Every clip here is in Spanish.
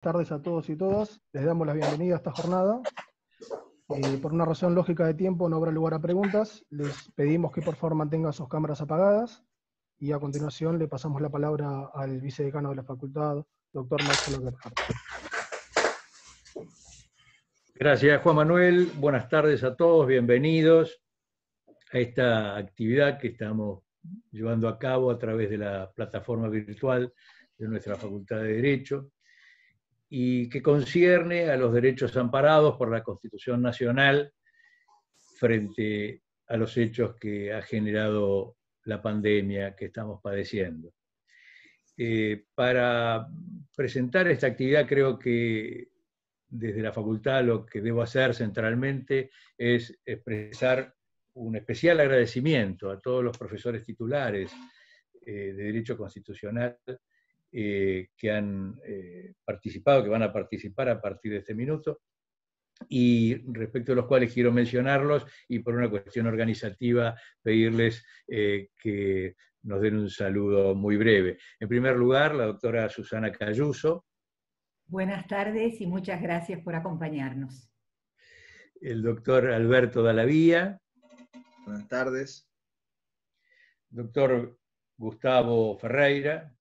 tardes a todos y todas. Les damos la bienvenida a esta jornada. Eh, por una razón lógica de tiempo no habrá lugar a preguntas. Les pedimos que por favor mantengan sus cámaras apagadas y a continuación le pasamos la palabra al vicedecano de la facultad, doctor Marcelo Gerhardt. Gracias Juan Manuel, buenas tardes a todos, bienvenidos a esta actividad que estamos llevando a cabo a través de la plataforma virtual de nuestra Facultad de Derecho y que concierne a los derechos amparados por la Constitución Nacional frente a los hechos que ha generado la pandemia que estamos padeciendo. Eh, para presentar esta actividad creo que desde la facultad lo que debo hacer centralmente es expresar un especial agradecimiento a todos los profesores titulares eh, de Derecho Constitucional eh, que han participado, que van a participar a partir de este minuto, y respecto a los cuales quiero mencionarlos y por una cuestión organizativa pedirles eh, que nos den un saludo muy breve. En primer lugar, la doctora Susana Cayuso. Buenas tardes y muchas gracias por acompañarnos. El doctor Alberto Dalavía. Buenas tardes. Doctor Gustavo Ferreira.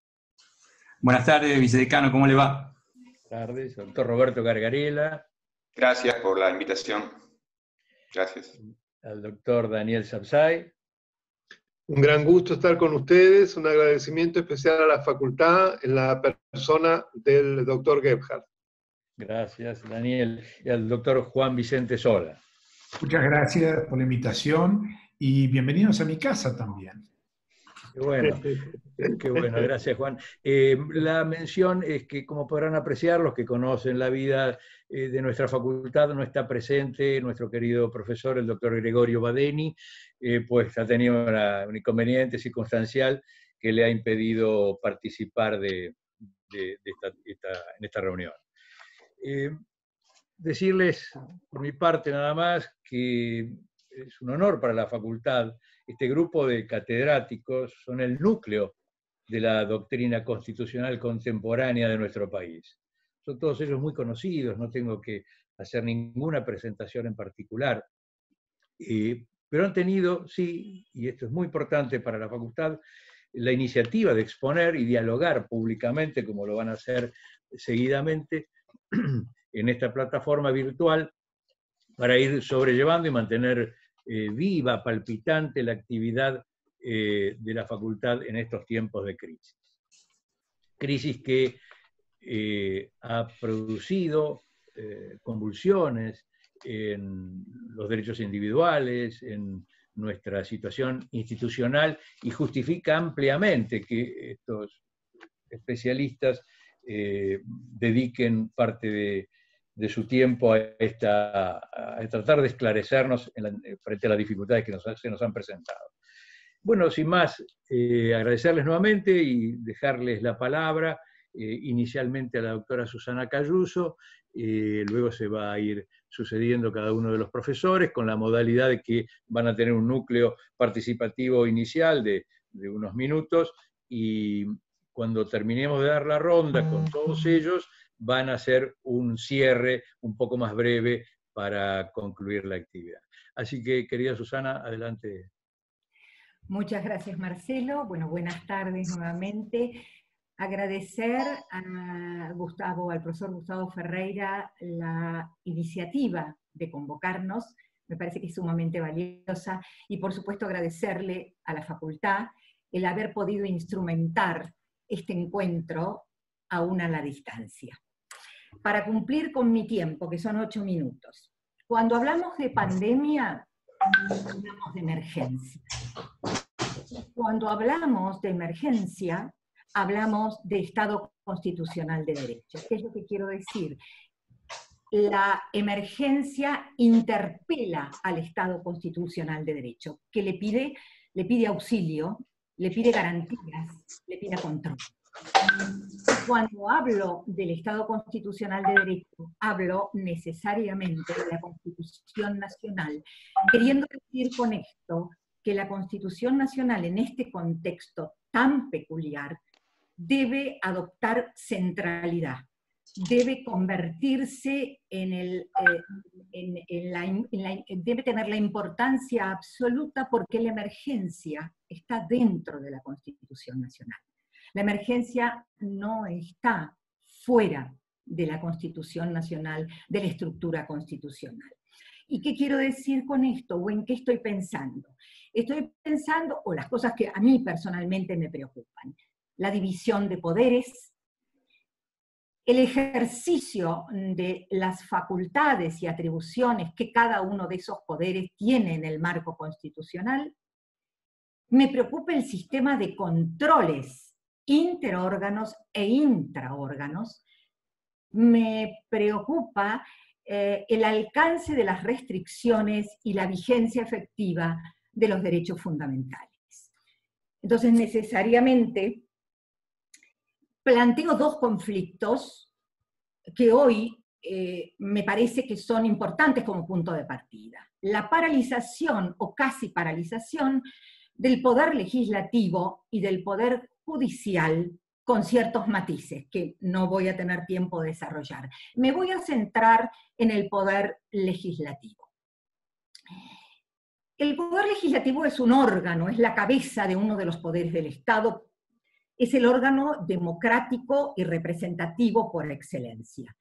Buenas tardes, vicedecano, ¿cómo le va? Buenas tardes. Doctor Roberto Gargarela. Gracias por la invitación. Gracias. Al doctor Daniel Sapsay. Un gran gusto estar con ustedes, un agradecimiento especial a la facultad en la persona del doctor Gebhardt. Gracias, Daniel. Y al doctor Juan Vicente Sola. Muchas gracias por la invitación y bienvenidos a mi casa también. Qué bueno, qué bueno, gracias Juan. Eh, la mención es que, como podrán apreciar los que conocen la vida eh, de nuestra facultad, no está presente nuestro querido profesor, el doctor Gregorio Badeni, eh, pues ha tenido un inconveniente circunstancial que le ha impedido participar de, en esta reunión. decirles, por mi parte nada más, que es un honor para la facultad este grupo de catedráticos son el núcleo de la doctrina constitucional contemporánea de nuestro país. Son todos ellos muy conocidos, no tengo que hacer ninguna presentación en particular, eh, pero han tenido, sí, y esto es muy importante para la facultad, la iniciativa de exponer y dialogar públicamente, como lo van a hacer seguidamente, en esta plataforma virtual, para ir sobrellevando y mantener eh, viva, palpitante la actividad eh, de la facultad en estos tiempos de crisis. Crisis que eh, ha producido convulsiones en los derechos individuales, en nuestra situación institucional y justifica ampliamente que estos especialistas dediquen parte de, de su tiempo a, esta, a tratar de esclarecernos frente a las dificultades que se nos han presentado. Bueno, sin más, eh, agradecerles nuevamente y dejarles la palabra eh, inicialmente a la doctora Susana Cayuso, eh, luego se va a ir sucediendo cada uno de los profesores con la modalidad de que van a tener un núcleo participativo inicial de, de unos minutos y cuando terminemos de dar la ronda con todos ellos, van a hacer un cierre un poco más breve para concluir la actividad. Así que, querida Susana, adelante. Muchas gracias, Marcelo. Bueno, buenas tardes nuevamente. Agradecer a Gustavo, al profesor Gustavo Ferreira, la iniciativa de convocarnos, me parece que es sumamente valiosa, y por supuesto agradecerle a la facultad el haber podido instrumentar este encuentro aún a la distancia para cumplir con mi tiempo, que son ocho minutos. Cuando hablamos de pandemia, hablamos de emergencia. Cuando hablamos de emergencia, hablamos de Estado constitucional de derecho. ¿Qué es lo que quiero decir? La emergencia interpela al Estado constitucional de derecho, que le pide, le pide auxilio, le pide garantías, le pide control. Cuando hablo del Estado constitucional de derecho, hablo necesariamente de la Constitución Nacional, queriendo decir con esto que la Constitución Nacional en este contexto tan peculiar debe adoptar centralidad, debe convertirse en el, eh, debe tener la importancia absoluta porque la emergencia está dentro de la Constitución Nacional. La emergencia no está fuera de la Constitución Nacional, de la estructura constitucional. ¿Y qué quiero decir con esto? ¿O en qué estoy pensando? Estoy pensando, o las cosas que a mí personalmente me preocupan, la división de poderes, el ejercicio de las facultades y atribuciones que cada uno de esos poderes tiene en el marco constitucional. Me preocupa el sistema de controles interórganos e intraórganos. Me preocupa eh, el alcance de las restricciones y la vigencia efectiva de los derechos fundamentales. Entonces, necesariamente, planteo dos conflictos que hoy eh, me parece que son importantes como punto de partida. La paralización o casi paralización del poder legislativo y del poder judicial con ciertos matices que no voy a tener tiempo de desarrollar. Me voy a centrar en el poder legislativo. El poder legislativo es un órgano, es la cabeza de uno de los poderes del Estado, es el órgano democrático y representativo por excelencia.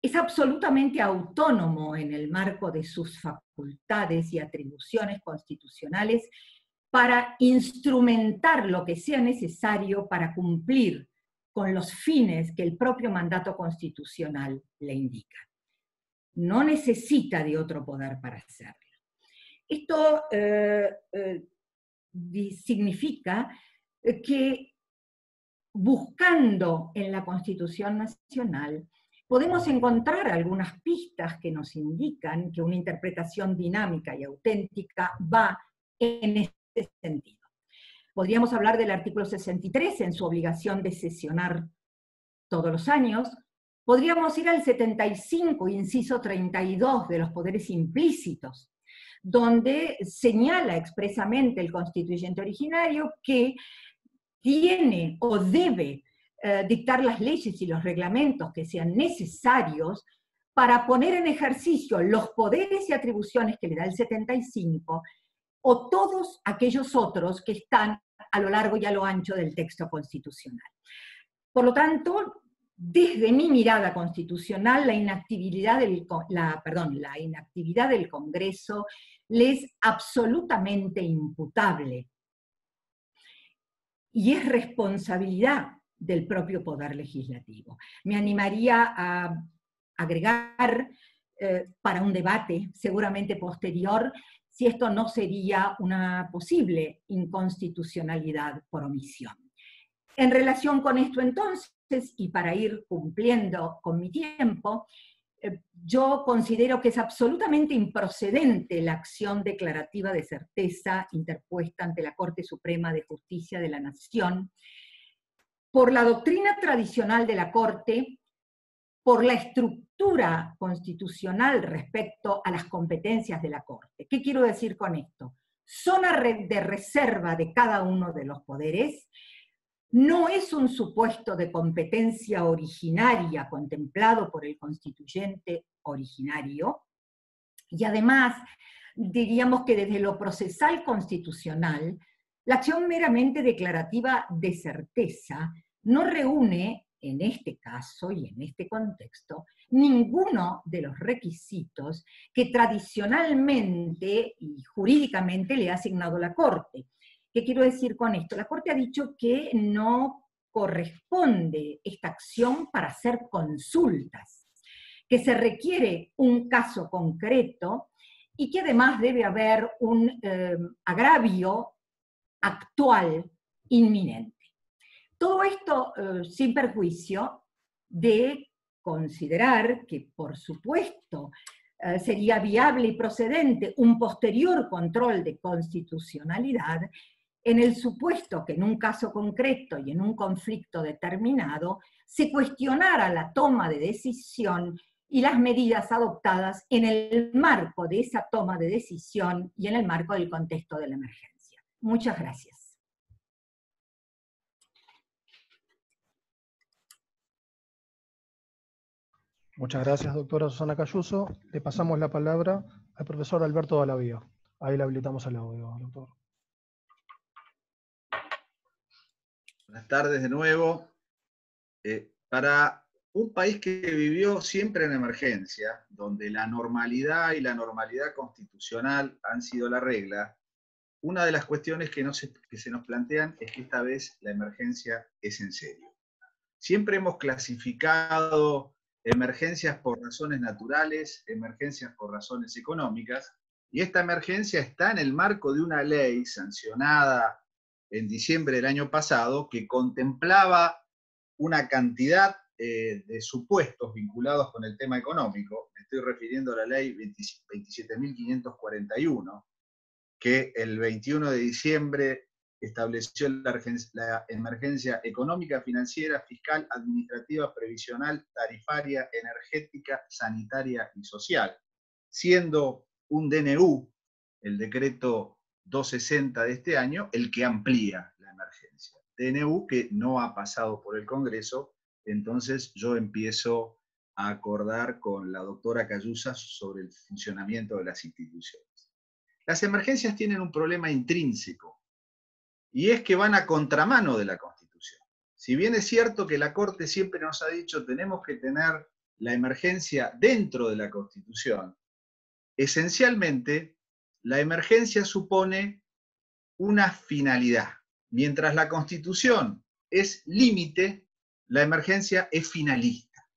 Es absolutamente autónomo en el marco de sus facultades y atribuciones constitucionales para instrumentar lo que sea necesario para cumplir con los fines que el propio mandato constitucional le indica. No necesita de otro poder para hacerlo. Esto eh, eh, significa que buscando en la Constitución Nacional, podemos encontrar algunas pistas que nos indican que una interpretación dinámica y auténtica va en este sentido. Podríamos hablar del artículo 63 en su obligación de sesionar todos los años. Podríamos ir al 75, inciso 32 de los poderes implícitos, donde señala expresamente el constituyente originario que tiene o debe eh, dictar las leyes y los reglamentos que sean necesarios para poner en ejercicio los poderes y atribuciones que le da el 75 o todos aquellos otros que están a lo largo y a lo ancho del texto constitucional. Por lo tanto, desde mi mirada constitucional, la inactividad del, la, perdón, la inactividad del Congreso le es absolutamente imputable y es responsabilidad del propio Poder Legislativo. Me animaría a agregar eh, para un debate seguramente posterior si esto no sería una posible inconstitucionalidad por omisión. En relación con esto entonces, y para ir cumpliendo con mi tiempo, eh, yo considero que es absolutamente improcedente la acción declarativa de certeza interpuesta ante la Corte Suprema de Justicia de la Nación por la doctrina tradicional de la Corte, por la estructura constitucional respecto a las competencias de la Corte. ¿Qué quiero decir con esto? Zona de reserva de cada uno de los poderes no es un supuesto de competencia originaria contemplado por el constituyente originario, y además diríamos que desde lo procesal constitucional, la acción meramente declarativa de certeza no reúne, en este caso y en este contexto, ninguno de los requisitos que tradicionalmente y jurídicamente le ha asignado la Corte ¿Qué quiero decir con esto? La Corte ha dicho que no corresponde esta acción para hacer consultas, que se requiere un caso concreto y que además debe haber un eh, agravio actual inminente. Todo esto eh, sin perjuicio de considerar que, por supuesto, eh, sería viable y procedente un posterior control de constitucionalidad en el supuesto que en un caso concreto y en un conflicto determinado se cuestionara la toma de decisión y las medidas adoptadas en el marco de esa toma de decisión y en el marco del contexto de la emergencia. Muchas gracias. Muchas gracias, doctora Susana Cayuso. Le pasamos la palabra al profesor Alberto Dalavía. Ahí le habilitamos el audio, doctor. Buenas tardes de nuevo. Eh, para un país que vivió siempre en emergencia, donde la normalidad y la normalidad constitucional han sido la regla, una de las cuestiones que, que se nos plantean es que esta vez la emergencia es en serio. Siempre hemos clasificado emergencias por razones naturales, emergencias por razones económicas, y esta emergencia está en el marco de una ley sancionada en diciembre del año pasado que contemplaba una cantidad eh, de supuestos vinculados con el tema económico. Me estoy refiriendo a la ley 27.541, que el 21 de diciembre estableció la emergencia económica, financiera, fiscal, administrativa, previsional, tarifaria, energética, sanitaria y social, siendo un DNU, el decreto 260 de este año, el que amplía la emergencia. DNU que no ha pasado por el Congreso, entonces yo empiezo a acordar con la doctora Cayusa sobre el funcionamiento de las instituciones. Las emergencias tienen un problema intrínseco, y es que van a contramano de la Constitución. Si bien es cierto que la Corte siempre nos ha dicho tenemos que tener la emergencia dentro de la Constitución, esencialmente la emergencia supone una finalidad. Mientras la Constitución es límite, la emergencia es finalista.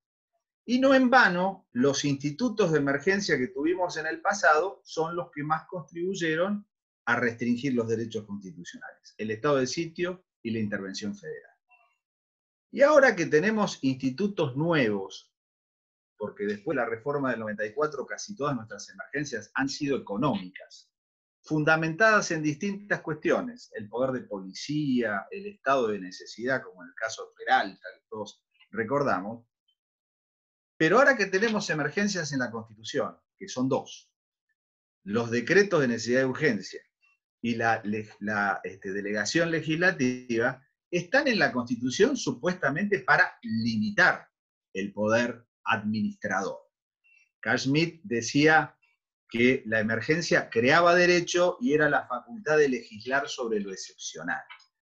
Y no en vano, los institutos de emergencia que tuvimos en el pasado son los que más contribuyeron a restringir los derechos constitucionales, el estado de sitio y la intervención federal. Y ahora que tenemos institutos nuevos, porque después de la reforma del 94 casi todas nuestras emergencias han sido económicas, fundamentadas en distintas cuestiones, el poder de policía, el estado de necesidad, como en el caso Peralta, que todos recordamos, pero ahora que tenemos emergencias en la Constitución, que son dos, los decretos de necesidad de urgencia y la, este, delegación legislativa, están en la Constitución supuestamente para limitar el poder administrador. Schmitt decía que la emergencia creaba derecho y era la facultad de legislar sobre lo excepcional,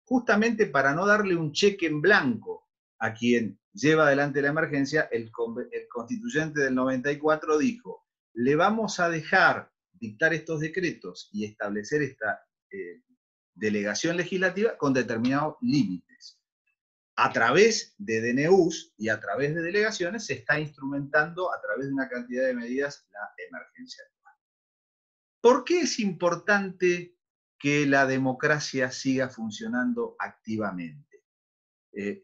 justamente para no darle un cheque en blanco a quien lleva adelante la emergencia, el, constituyente del 94 dijo, le vamos a dejar dictar estos decretos y establecer esta eh, delegación legislativa con determinados límites. A través de DNUs y a través de delegaciones se está instrumentando a través de una cantidad de medidas la emergencia. ¿Por qué es importante que la democracia siga funcionando activamente? Eh,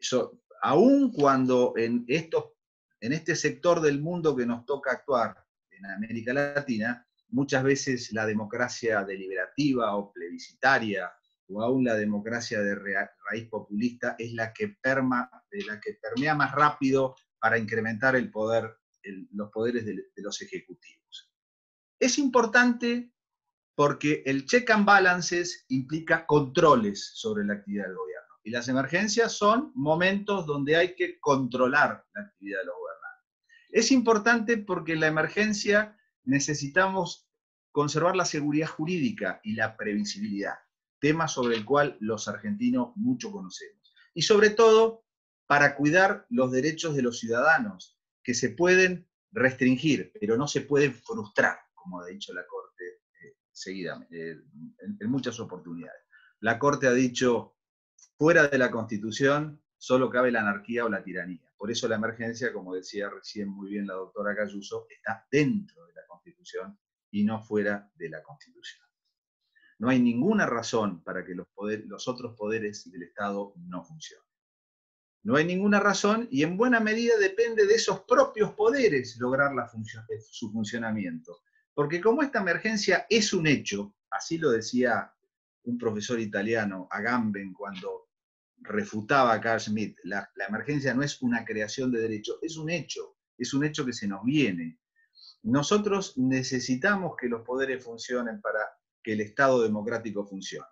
aun cuando en, en este sector del mundo que nos toca actuar, en América Latina, muchas veces la democracia deliberativa o plebiscitaria, o aún la democracia de raíz populista, es la que, perma, la que permea más rápido para incrementar el poder, los poderes de, de los ejecutivos. Es importante porque el check and balances implica controles sobre la actividad del gobierno. Y las emergencias son momentos donde hay que controlar la actividad de los gobernantes. Es importante porque en la emergencia necesitamos conservar la seguridad jurídica y la previsibilidad, tema sobre el cual los argentinos mucho conocemos. Y sobre todo, para cuidar los derechos de los ciudadanos, que se pueden restringir, pero no se pueden frustrar, como ha dicho la Corte eh, seguida, eh, en muchas oportunidades. La Corte ha dicho, Fuera de la Constitución solo cabe la anarquía o la tiranía. Por eso la emergencia, como decía recién muy bien la doctora Cayuso, está dentro de la Constitución y no fuera de la Constitución. No hay ninguna razón para que los, otros poderes del Estado no funcionen. No hay ninguna razón y en buena medida depende de esos propios poderes lograr la eh, su funcionamiento. Porque como esta emergencia es un hecho, así lo decía un profesor italiano, Agamben, cuando refutaba a Carl Schmitt, la, emergencia no es una creación de derecho, es un hecho, es un hecho que se nos viene. Nosotros necesitamos que los poderes funcionen para que el Estado democrático funcione.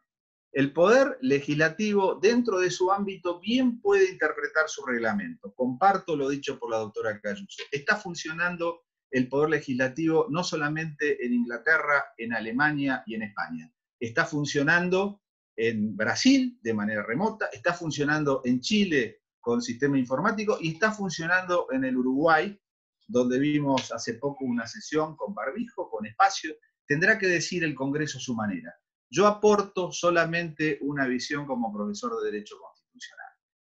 El poder legislativo, dentro de su ámbito, bien puede interpretar su reglamento. Comparto lo dicho por la doctora Cayuso. Está funcionando el poder legislativo no solamente en Inglaterra, en Alemania y en España. Está funcionando en Brasil de manera remota, está funcionando en Chile con sistema informático y está funcionando en el Uruguay, donde vimos hace poco una sesión con barbijo, con espacio. Tendrá que decir el Congreso su manera. Yo aporto solamente una visión como profesor de Derecho Constitucional.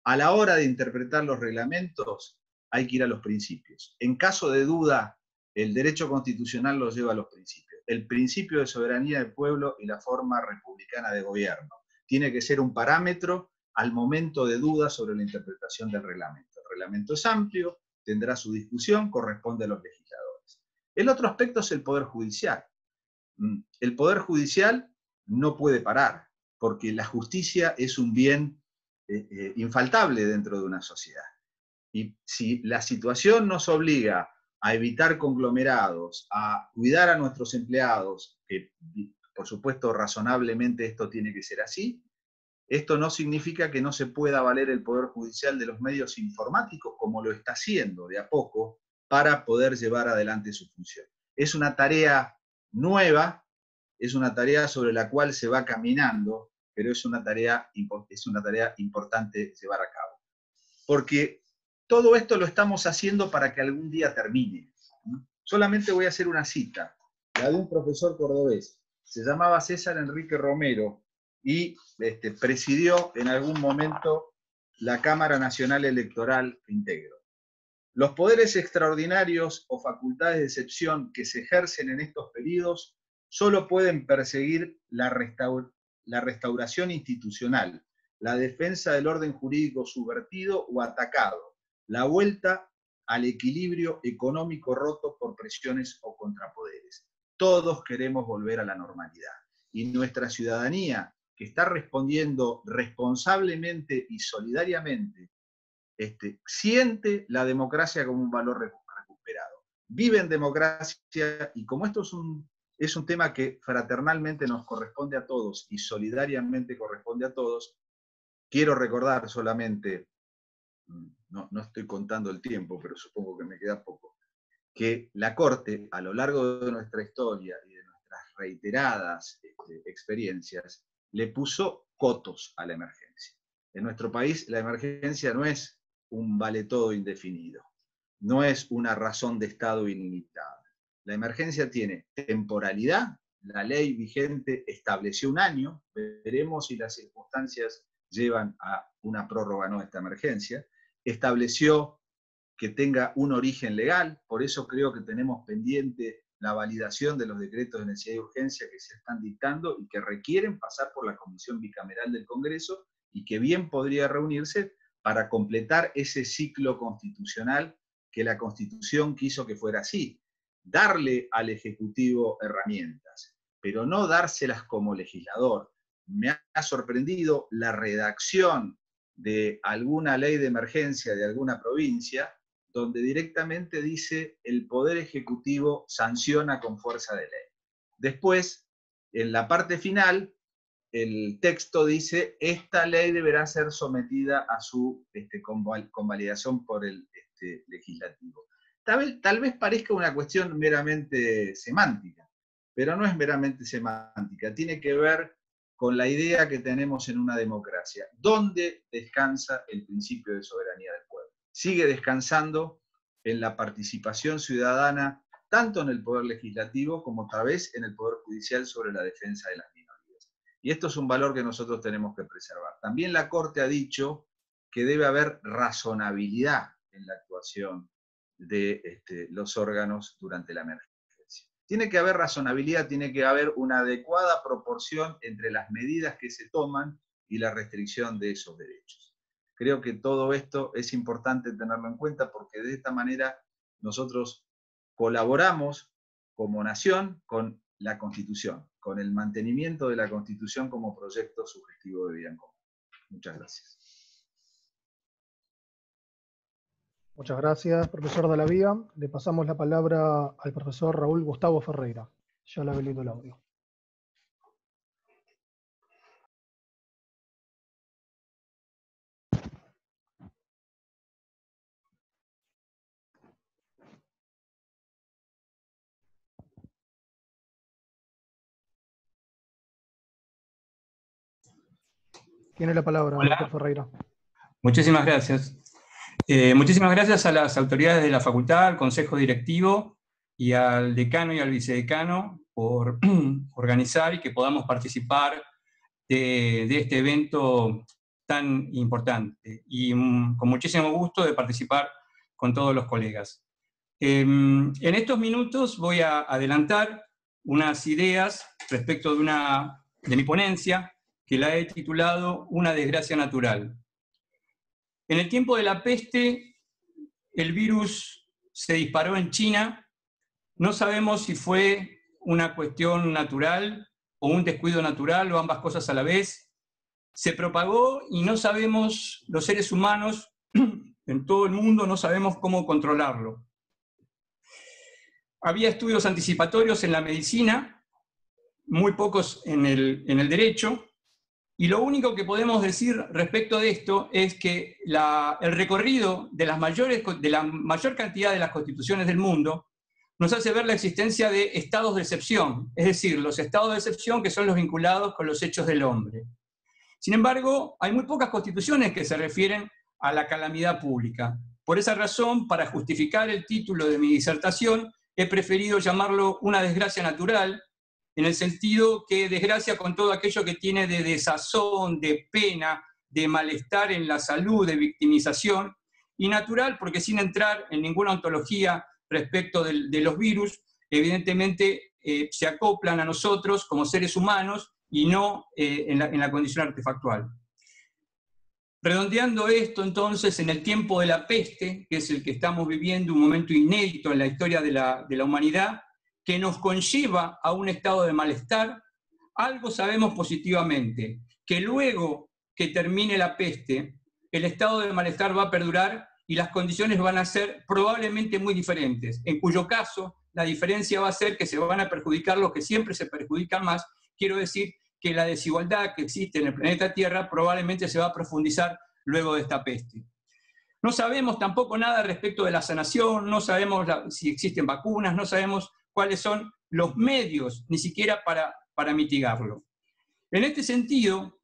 A la hora de interpretar los reglamentos hay que ir a los principios. En caso de duda, el derecho constitucional los lleva a los principios. El principio de soberanía del pueblo y la forma republicana de gobierno. Tiene que ser un parámetro al momento de duda sobre la interpretación del reglamento. El reglamento es amplio, tendrá su discusión, corresponde a los legisladores. El otro aspecto es el Poder Judicial. Mm, el Poder Judicial no puede parar, porque la justicia es un bien eh, eh, infaltable dentro de una sociedad. Y si la situación nos obliga a evitar conglomerados, a cuidar a nuestros empleados, que por supuesto razonablemente esto tiene que ser así, esto no significa que no se pueda valer el Poder Judicial de los medios informáticos como lo está haciendo de a poco para poder llevar adelante su función. Es una tarea nueva es una tarea sobre la cual se va caminando, pero es una tarea, es una tarea importante llevar a cabo. Porque todo esto lo estamos haciendo para que algún día termine. Solamente voy a hacer una cita, la de un profesor cordobés. Se llamaba César Enrique Romero y este, presidió en algún momento la Cámara Nacional Electoral Integro. Los poderes extraordinarios o facultades de excepción que se ejercen en estos periodos solo pueden perseguir la, restauración institucional, la defensa del orden jurídico subvertido o atacado, la vuelta al equilibrio económico roto por presiones o contrapoderes. Todos queremos volver a la normalidad. Y nuestra ciudadanía, que está respondiendo responsablemente y solidariamente, este, siente la democracia como un valor recuperado. Vive en democracia y como esto es un es un tema que fraternalmente nos corresponde a todos y solidariamente corresponde a todos. Quiero recordar solamente, mm, no, estoy contando el tiempo, pero supongo que me queda poco, que la Corte, a lo largo de nuestra historia y de nuestras reiteradas este, experiencias, le puso cotos a la emergencia. En nuestro país la emergencia no es un vale todo indefinido, no es una razón de Estado ilimitada la emergencia tiene temporalidad, la ley vigente estableció un año, veremos si las circunstancias llevan a una prórroga no esta emergencia, estableció que tenga un origen legal, por eso creo que tenemos pendiente la validación de los decretos de necesidad y urgencia que se están dictando y que requieren pasar por la Comisión Bicameral del Congreso y que bien podría reunirse para completar ese ciclo constitucional que la Constitución quiso que fuera así darle al Ejecutivo herramientas, pero no dárselas como legislador. Me ha sorprendido la redacción de alguna ley de emergencia de alguna provincia, donde directamente dice el Poder Ejecutivo sanciona con fuerza de ley. Después, en la parte final, el texto dice, esta ley deberá ser sometida a su este, convalidación por el este, legislativo. Tal vez, parezca una cuestión meramente semántica, pero no es meramente semántica, tiene que ver con la idea que tenemos en una democracia. ¿Dónde descansa el principio de soberanía del? Sigue descansando en la participación ciudadana, tanto en el poder legislativo como otra vez en el poder judicial sobre la defensa de las minorías. Y esto es un valor que nosotros tenemos que preservar. También la Corte ha dicho que debe haber razonabilidad en la actuación de este, los órganos durante la emergencia. Tiene que haber razonabilidad, tiene que haber una adecuada proporción entre las medidas que se toman y la restricción de esos derechos. Creo que todo esto es importante tenerlo en cuenta porque de esta manera nosotros colaboramos como nación con la Constitución, con el mantenimiento de la Constitución como proyecto subjetivo de vida en común. Muchas gracias. Muchas gracias, profesor de la Vía. Le pasamos la palabra al profesor Raúl Gustavo Ferreira. Ya le habilito el audio. Tiene la palabra, doctor Ferreira. Muchísimas gracias. Eh, muchísimas gracias a las autoridades de la facultad, al consejo directivo y al decano y al vicedecano por organizar y que podamos participar de, este evento tan importante. Y mm, con muchísimo gusto de participar con todos los colegas. Em, en estos minutos voy a adelantar unas ideas respecto de, una, de mi ponencia que la he titulado Una desgracia natural. En el tiempo de la peste, el virus se disparó en China. No sabemos si fue una cuestión natural o un descuido natural o ambas cosas a la vez. Se propagó y no sabemos, los seres humanos en todo el mundo, no sabemos cómo controlarlo. Había estudios anticipatorios en la medicina, muy pocos en el, en el derecho, y lo único que podemos decir respecto de esto es que el recorrido de, las mayores, de la mayor cantidad de las constituciones del mundo nos hace ver la existencia de estados de excepción, es decir, los estados de excepción que son los vinculados con los hechos del hombre. Sin embargo, hay muy pocas constituciones que se refieren a la calamidad pública. Por esa razón, para justificar el título de mi disertación, he preferido llamarlo una desgracia natural, en el sentido que desgracia con todo aquello que tiene de desazón, de pena, de malestar en la salud, de victimización, y natural porque sin entrar en ninguna ontología respecto de, los virus, evidentemente eh, se acoplan a nosotros como seres humanos y no eh, en, la, condición artefactual. Redondeando esto entonces, en el tiempo de la peste, que es el que estamos viviendo, un momento inédito en la historia de la, de la humanidad, que nos conlleva a un estado de malestar, algo sabemos positivamente, que luego que termine la peste, el estado de malestar va a perdurar y las condiciones van a ser probablemente muy diferentes, en cuyo caso la diferencia va a ser que se van a perjudicar los que siempre se perjudican más, quiero decir que la desigualdad que existe en el planeta Tierra probablemente se va a profundizar luego de esta peste. No sabemos tampoco nada respecto de la sanación, no sabemos si existen vacunas, no sabemos cuáles son los medios, ni siquiera para, para mitigarlo. En este sentido,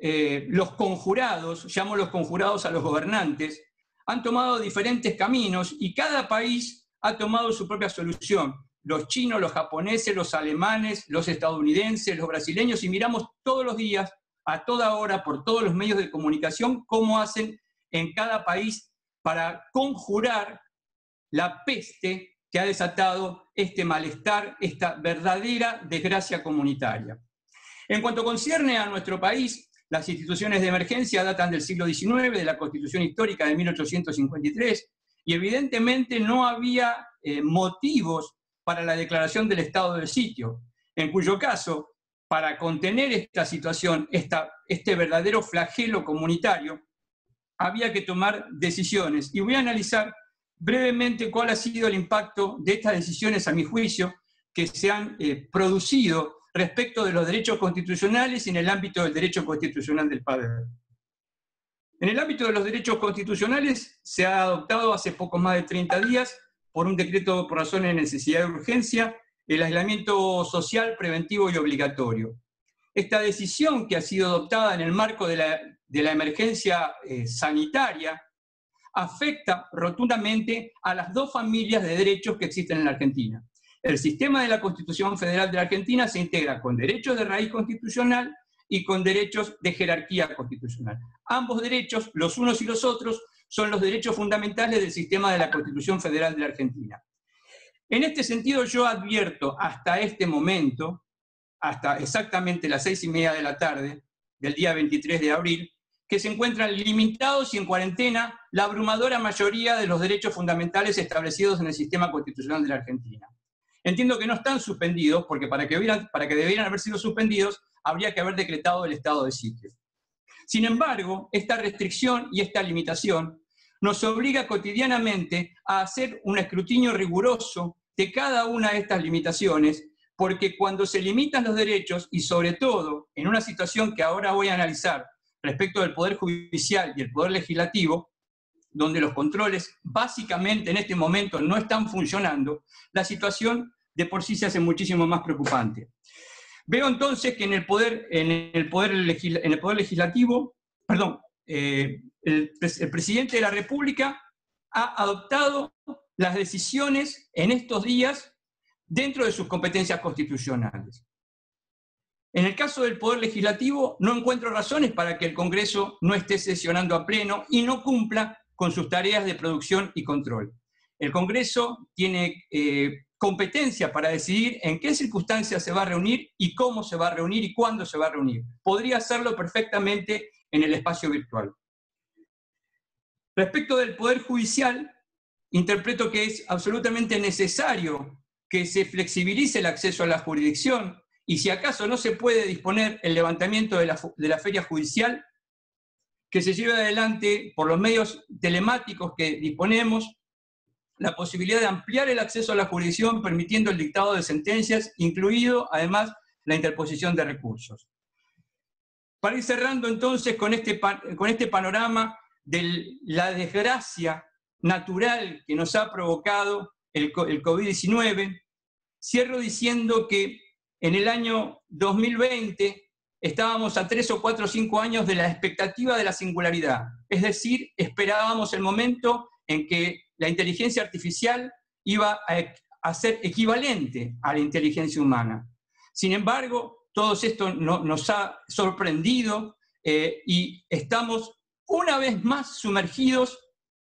eh, los conjurados, llamo los conjurados a los gobernantes, han tomado diferentes caminos y cada país ha tomado su propia solución. Los chinos, los japoneses, los alemanes, los estadounidenses, los brasileños, y miramos todos los días, a toda hora, por todos los medios de comunicación, cómo hacen en cada país para conjurar la peste que ha desatado este malestar, esta verdadera desgracia comunitaria. En cuanto concierne a nuestro país, las instituciones de emergencia datan del siglo XIX, de la Constitución Histórica de 1853, y evidentemente no había eh, motivos para la declaración del estado del sitio, en cuyo caso, para contener esta situación, este verdadero flagelo comunitario, había que tomar decisiones. Y voy a analizar brevemente cuál ha sido el impacto de estas decisiones, a mi juicio, que se han eh, producido respecto de los derechos constitucionales y en el ámbito del derecho constitucional del padre. En el ámbito de los derechos constitucionales se ha adoptado hace poco más de 30 días, por un decreto por razones de necesidad de urgencia, el aislamiento social preventivo y obligatorio. Esta decisión que ha sido adoptada en el marco de la, emergencia eh, sanitaria afecta rotundamente a las dos familias de derechos que existen en la Argentina. El sistema de la Constitución Federal de la Argentina se integra con derechos de raíz constitucional y con derechos de jerarquía constitucional. Ambos derechos, los unos y los otros, son los derechos fundamentales del sistema de la Constitución Federal de la Argentina. En este sentido, yo advierto hasta este momento, hasta exactamente las seis y media de la tarde del día 23 de abril, que se encuentran limitados y en cuarentena la abrumadora mayoría de los derechos fundamentales establecidos en el sistema constitucional de la Argentina. Entiendo que no están suspendidos, porque para que, para que debieran haber sido suspendidos, habría que haber decretado el estado de sitio. Sin embargo, esta restricción y esta limitación nos obliga cotidianamente a hacer un escrutinio riguroso de cada una de estas limitaciones, porque cuando se limitan los derechos, y sobre todo en una situación que ahora voy a analizar, respecto del Poder Judicial y el Poder Legislativo, donde los controles básicamente en este momento no están funcionando, la situación de por sí se hace muchísimo más preocupante. Veo entonces que en el poder, en el poder, en el poder legislativo, perdón, eh, el, el presidente de la República ha adoptado las decisiones en estos días dentro de sus competencias constitucionales. En el caso del Poder Legislativo, no encuentro razones para que el Congreso no esté sesionando a pleno y no cumpla con sus tareas de producción y control. El Congreso tiene eh, competencia para decidir en qué circunstancias se va a reunir y cómo se va a reunir y cuándo se va a reunir. Podría hacerlo perfectamente en el espacio virtual. Respecto del Poder Judicial, interpreto que es absolutamente necesario que se flexibilice el acceso a la jurisdicción y si acaso no se puede disponer el levantamiento de la, feria judicial, que se lleve adelante por los medios telemáticos que disponemos la posibilidad de ampliar el acceso a la jurisdicción permitiendo el dictado de sentencias, incluido además la interposición de recursos. Para ir cerrando entonces con este, con este panorama de la desgracia natural que nos ha provocado el COVID-19, cierro diciendo que en el año 2020 estábamos a tres o cuatro o cinco años de la expectativa de la singularidad. Es decir, esperábamos el momento en que la inteligencia artificial iba a, ser equivalente a la inteligencia humana. Sin embargo, todo esto nos ha sorprendido eh, y estamos una vez más sumergidos,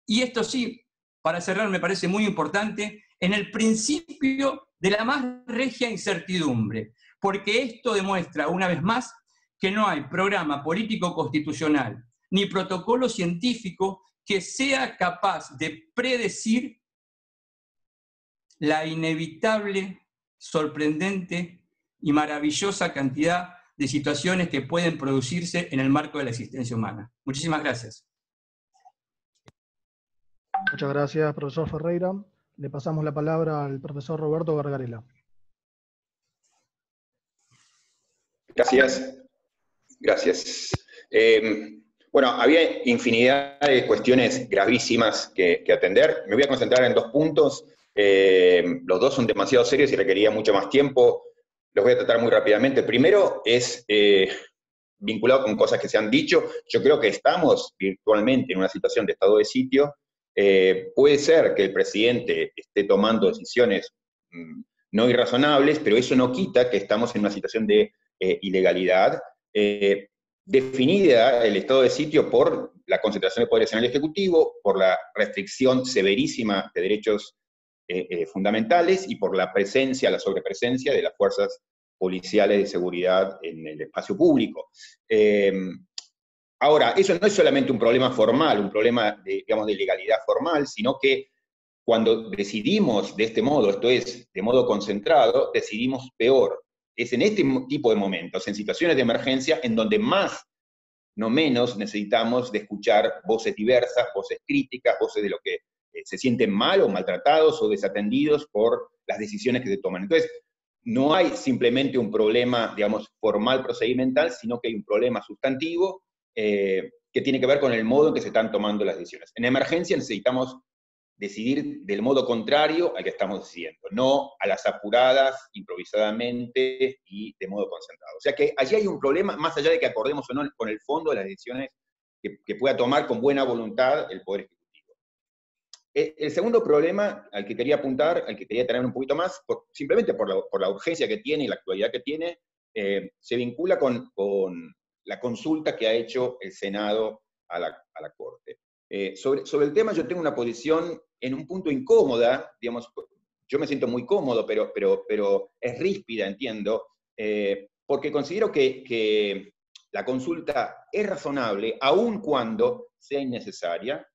y esto sí, para cerrar me parece muy importante, en el principio de la más regia incertidumbre, porque esto demuestra una vez más que no hay programa político constitucional ni protocolo científico que sea capaz de predecir la inevitable, sorprendente y maravillosa cantidad de situaciones que pueden producirse en el marco de la existencia humana. Muchísimas gracias. Muchas gracias, profesor Ferreira. Le pasamos la palabra al profesor Roberto Gargarela. Gracias. Gracias. Eh, bueno, había infinidad de cuestiones gravísimas que, atender. Me voy a concentrar en dos puntos. Eh, los dos son demasiado serios y requería mucho más tiempo. Los voy a tratar muy rápidamente. primero es eh, vinculado con cosas que se han dicho. Yo creo que estamos virtualmente en una situación de estado de sitio eh, puede ser que el presidente esté tomando decisiones mm, no irrazonables, pero eso no quita que estamos en una situación de eh, ilegalidad eh, definida el estado de sitio por la concentración de poderes en el Ejecutivo, por la restricción severísima de derechos fundamentales y por la presencia, la sobrepresencia de las fuerzas policiales de seguridad en el espacio público. Ahora, eso no es solamente un problema formal, un problema de, digamos, de legalidad formal, sino que cuando decidimos de este modo, esto es, de modo concentrado, decidimos peor. Es en este tipo de momentos, en situaciones de emergencia, en donde más, no menos, necesitamos de escuchar voces diversas, voces críticas, voces de lo que eh, se sienten mal o maltratados o desatendidos por las decisiones que se toman. Entonces, no hay simplemente un problema, digamos, formal procedimental, sino que hay un problema sustantivo eh, que tiene que ver con el modo en que se están tomando las decisiones. En emergencia necesitamos decidir del modo contrario al que estamos decidiendo, no a las apuradas, improvisadamente y de modo concentrado. O sea que allí hay un problema, más allá de que acordemos o no con el fondo de las decisiones que, pueda tomar con buena voluntad el Poder Ejecutivo. Eh, el, segundo problema al que quería apuntar, al que quería tener un poquito más, simplemente por la, urgencia que tiene y la actualidad que tiene, eh, se vincula con, la consulta que ha hecho el Senado a la, Corte. Eh, sobre, sobre, el tema yo tengo una posición en un punto incómoda, digamos, yo me siento muy cómodo, pero, pero, pero es ríspida, entiendo, eh, porque considero que, que, la consulta es razonable, aun cuando sea innecesaria,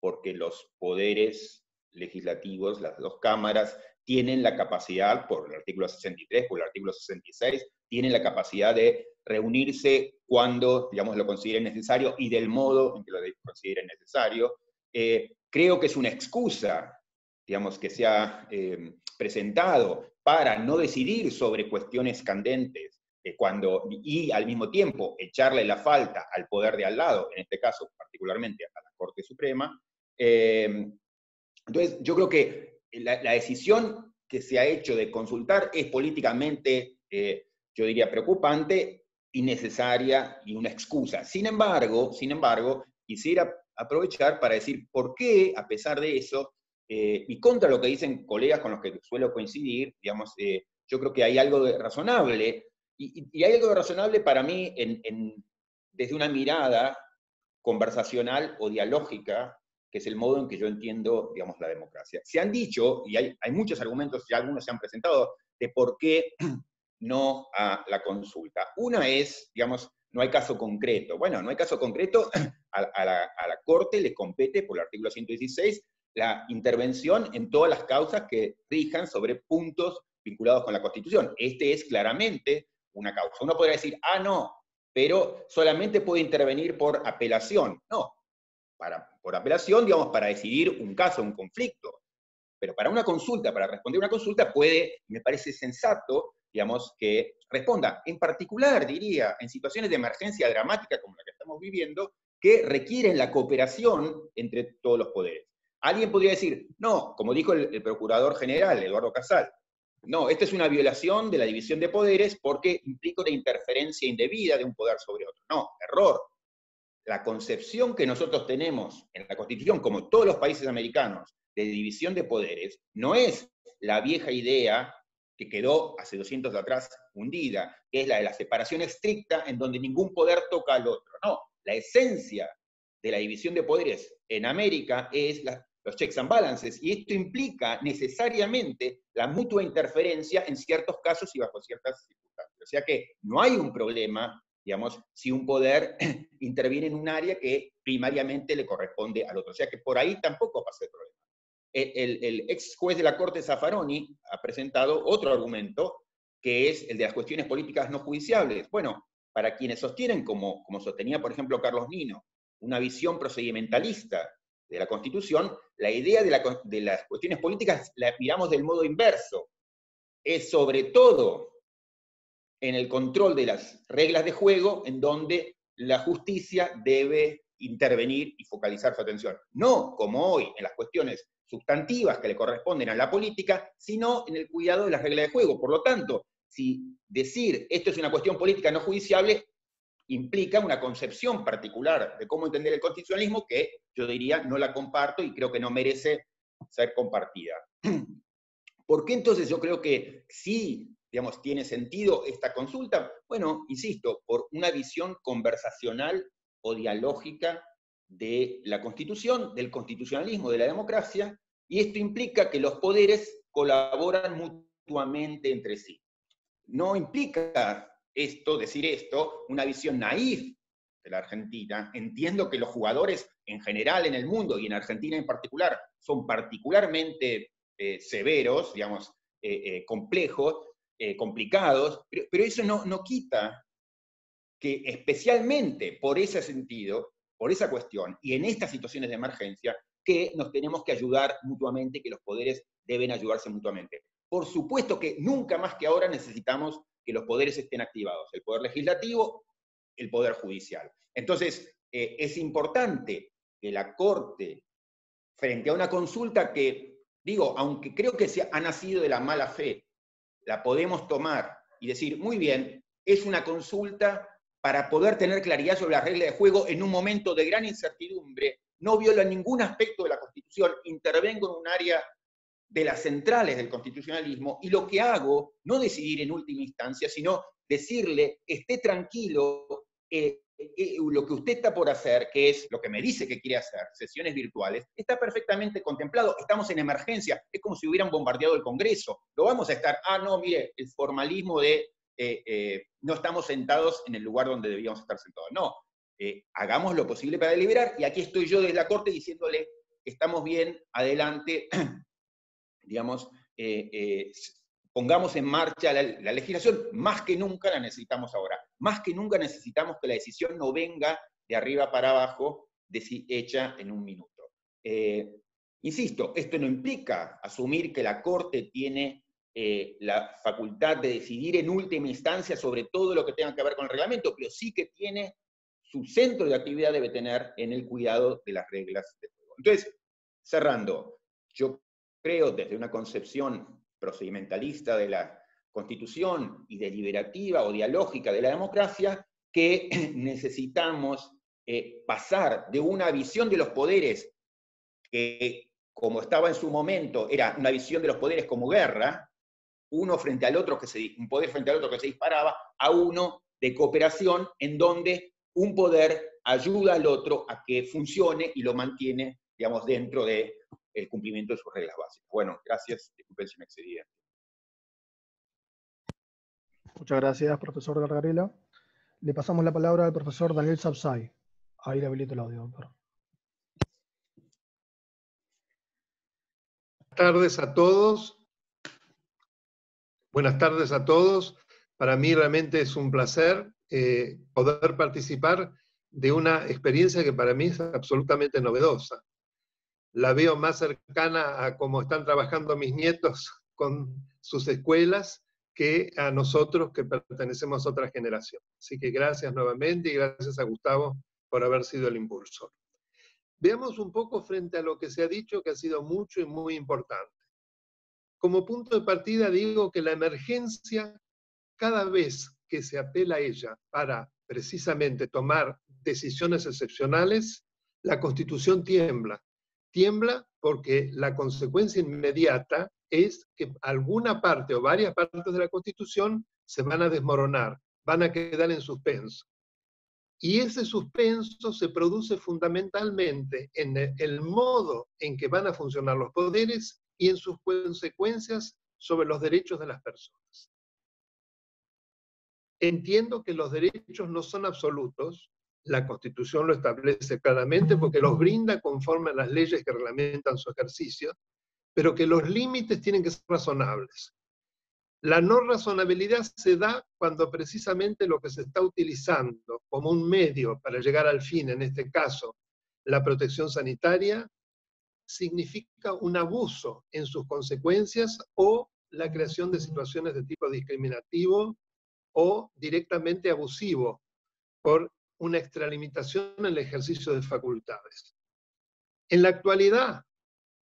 porque los poderes legislativos, las dos cámaras, tienen la capacidad, por el artículo 63, por el artículo 66, tienen la capacidad de reunirse cuando, digamos, lo consideren necesario y del modo en que lo consideren necesario. Eh, creo que es una excusa, digamos, que se ha eh, presentado para no decidir sobre cuestiones candentes eh, cuando, y al mismo tiempo echarle la falta al poder de al lado, en este caso particularmente a la Corte Suprema. entonces, yo creo que la, decisión que se ha hecho de consultar es políticamente yo diría, preocupante, innecesaria y una excusa. Sin embargo, sin embargo, quisiera aprovechar para decir por qué, a pesar de eso, eh, y contra lo que dicen colegas con los que suelo coincidir, digamos, eh, yo creo que hay algo de razonable, y, hay algo de razonable para mí desde una mirada conversacional o dialógica, que es el modo en que yo entiendo, digamos, la democracia. Se han dicho, y hay, hay muchos argumentos, y algunos se han presentado, de por qué no a la consulta. Una es, digamos, no hay caso concreto. Bueno, no hay caso concreto, a, la, Corte le compete por el artículo 116 la intervención en todas las causas que rijan sobre puntos vinculados con la Constitución. Este es claramente una causa. Uno podría decir, ah, no, pero solamente puede intervenir por apelación. No, para, por apelación, digamos, para decidir un caso, un conflicto. Pero para una consulta, para responder una consulta, puede, me parece sensato, digamos, que responda. En particular, diría, en situaciones de emergencia dramática como la que estamos viviendo, que requieren la cooperación entre todos los poderes. Alguien podría decir, no, como dijo el, procurador general, Eduardo Casal, no, esta es una violación de la división de poderes porque implica una interferencia indebida de un poder sobre otro. No, error. La concepción que nosotros tenemos en la Constitución, como todos los países americanos, de división de poderes, no es la vieja idea que quedó hace 200 atrás hundida, que es la de la separación estricta en donde ningún poder toca al otro. No, la esencia de la división de poderes en América es los checks and balances, y esto implica necesariamente la mutua interferencia en ciertos casos y bajo ciertas circunstancias. O sea que no hay un problema, digamos, si un poder interviene en un área que primariamente le corresponde al otro. O sea que por ahí tampoco pasa el problema el, ex juez de la Corte Zaffaroni ha presentado otro argumento, que es el de las cuestiones políticas no judiciables. Bueno, para quienes sostienen, como, como sostenía por ejemplo Carlos Nino, una visión procedimentalista de la Constitución, la idea de, de las cuestiones políticas la miramos del modo inverso. Es sobre todo en el control de las reglas de juego en donde la justicia debe intervenir y focalizar su atención. No como hoy en las cuestiones sustantivas que le corresponden a la política, sino en el cuidado de las reglas de juego. Por lo tanto, si decir esto es una cuestión política no judiciable implica una concepción particular de cómo entender el constitucionalismo que yo diría no la comparto y creo que no merece ser compartida. ¿Por qué entonces yo creo que sí, digamos, tiene sentido esta consulta? Bueno, insisto, por una visión conversacional o dialógica de la Constitución, del constitucionalismo, de la democracia, y esto implica que los poderes colaboran mutuamente entre sí. No implica esto, decir esto, una visión naif de la Argentina. Entiendo que los jugadores en general en el mundo y en Argentina en particular son particularmente eh, severos, digamos, eh, eh, complejos, complicados, pero, pero, eso no, no quita que especialmente por ese sentido por esa cuestión y en estas situaciones de emergencia que nos tenemos que ayudar mutuamente, que los poderes deben ayudarse mutuamente. Por supuesto que nunca más que ahora necesitamos que los poderes estén activados, el poder legislativo, el poder judicial. Entonces, eh, es importante que la Corte, frente a una consulta que, digo, aunque creo que se ha nacido de la mala fe, la podemos tomar y decir, muy bien, es una consulta para poder tener claridad sobre las reglas de juego en un momento de gran incertidumbre, no viola ningún aspecto de la Constitución, intervengo en un área de las centrales del constitucionalismo y lo que hago, no decidir en última instancia, sino decirle, esté tranquilo, eh, eh, lo que usted está por hacer, que es lo que me dice que quiere hacer, sesiones virtuales, está perfectamente contemplado. Estamos en emergencia, es como si hubieran bombardeado el Congreso. Lo vamos a estar, ah, no, mire, el formalismo de eh, eh, no estamos sentados en el lugar donde debíamos estar sentados. No, eh, hagamos lo posible para deliberar y aquí estoy yo desde la Corte diciéndole, estamos bien, adelante, digamos, pongamos en marcha la, legislación, más que nunca la necesitamos ahora, más que nunca necesitamos que la decisión no venga de arriba para abajo, hecha en un minuto. insisto, esto no implica asumir que la Corte tiene eh, la facultad de decidir en última instancia sobre todo lo que tenga que ver con el reglamento, pero sí que tiene su centro de actividad debe tener en el cuidado de las reglas. Entonces, cerrando, yo creo desde una concepción procedimentalista de la, constitución y deliberativa o dialógica de la democracia que necesitamos eh, pasar de una visión de los poderes que, como estaba en su momento, era una visión de los poderes como guerra, uno frente al otro, que se, un poder frente al otro que se disparaba, a uno de cooperación en donde un poder ayuda al otro a que funcione y lo mantiene, digamos, dentro del cumplimiento de sus reglas básicas. Bueno, gracias, disculpen si me excedí. Muchas gracias, profesor Gargarela. Le pasamos la palabra al profesor Daniel Sapsay. Ahí le habilito el audio, doctor. Buenas tardes a todos. Buenas tardes a todos. Para mí realmente es un placer eh, poder participar de una experiencia que para mí es absolutamente novedosa. La veo más cercana a cómo están trabajando mis nietos con sus escuelas que a nosotros que pertenecemos a otra generación. Así que gracias nuevamente y gracias a Gustavo por haber sido el impulsor. Veamos un poco frente a lo que se ha dicho que ha sido mucho y muy importante. Como punto de partida digo que la emergencia, cada vez que se apela a ella para precisamente tomar decisiones excepcionales, la constitución tiembla. Tiembla porque la consecuencia inmediata es que alguna parte o varias partes de la Constitución se van a desmoronar, van a quedar en suspenso. Y ese suspenso se produce fundamentalmente en el modo en que van a funcionar los poderes y en sus consecuencias sobre los derechos de las personas. Entiendo que los derechos no son absolutos, la Constitución lo establece claramente porque los brinda conforme a las leyes que reglamentan su ejercicio, pero que los límites tienen que ser razonables. La no razonabilidad se da cuando precisamente lo que se está utilizando como un medio para llegar al fin, en este caso la protección sanitaria, significa un abuso en sus consecuencias o la creación de situaciones de tipo discriminativo o directamente abusivo por una extralimitación en el ejercicio de facultades. En la actualidad,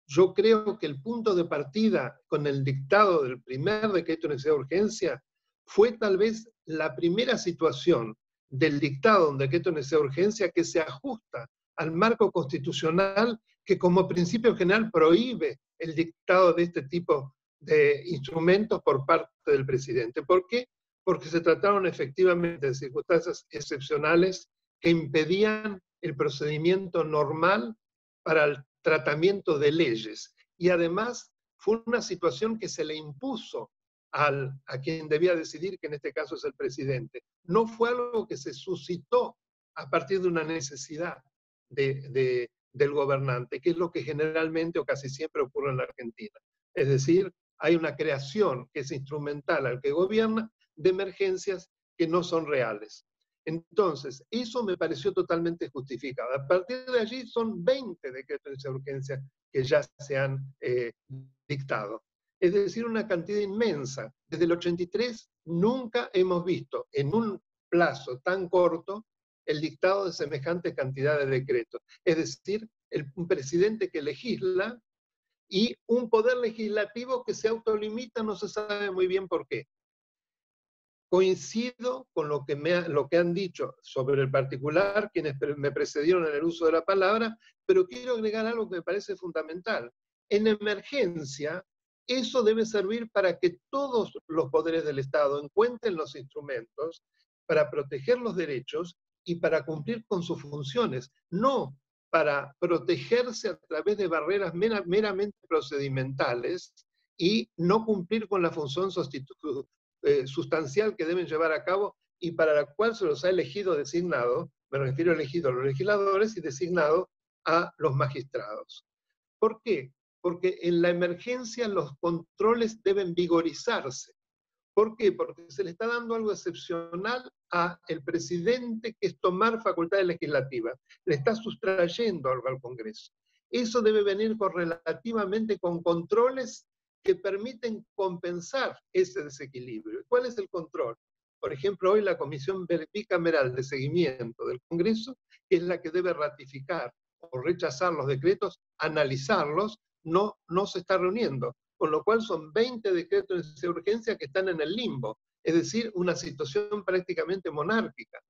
yo creo que el punto de partida con el dictado del primer decreto de necesidad de urgencia fue tal vez la primera situación del dictado de decreto de necesidad de urgencia que se ajusta al marco constitucional que como principio general prohíbe el dictado de este tipo de instrumentos por parte del presidente. ¿Por qué? Porque se trataron efectivamente de circunstancias excepcionales que impedían el procedimiento normal para el tratamiento de leyes. Y además fue una situación que se le impuso al, a quien debía decidir, que en este caso es el presidente. No fue algo que se suscitó a partir de una necesidad de, del gobernante, que es lo que generalmente o casi siempre ocurre en la Argentina. Es decir, hay una creación que es instrumental al que gobierna de emergencias que no son reales. Entonces, eso me pareció totalmente justificado. A partir de allí son 20 decretos de urgencia que ya se han eh, dictado. Es decir, una cantidad inmensa. Desde el 83 nunca hemos visto en un plazo tan corto el dictado de semejante cantidad de decretos. Es decir, el, un presidente que legisla y un poder legislativo que se autolimita, no se sabe muy bien por qué. Coincido con lo que, me lo que han dicho sobre el particular, quienes me precedieron en el uso de la palabra, pero quiero agregar algo que me parece fundamental. En emergencia, eso debe servir para que todos los poderes del Estado encuentren los instrumentos para proteger los derechos y para cumplir con sus funciones, no para protegerse a través de barreras meramente procedimentales y no cumplir con la función eh, sustancial que deben llevar a cabo y para la cual se los ha elegido designado, me refiero a elegido a los legisladores y designado a los magistrados. ¿Por qué? Porque en la emergencia los controles deben vigorizarse. ¿Por qué? Porque se le está dando algo excepcional a el presidente, que es tomar facultades legislativas. Le está sustrayendo algo al Congreso. Eso debe venir correlativamente con controles que permiten compensar ese desequilibrio. ¿Cuál es el control? Por ejemplo, hoy la Comisión Bicameral de Seguimiento del Congreso, que es la que debe ratificar o rechazar los decretos, analizarlos, no, no se está reuniendo. Con lo cual son 20 decretos de urgencia que están en el limbo, es decir, una situación prácticamente monárquica.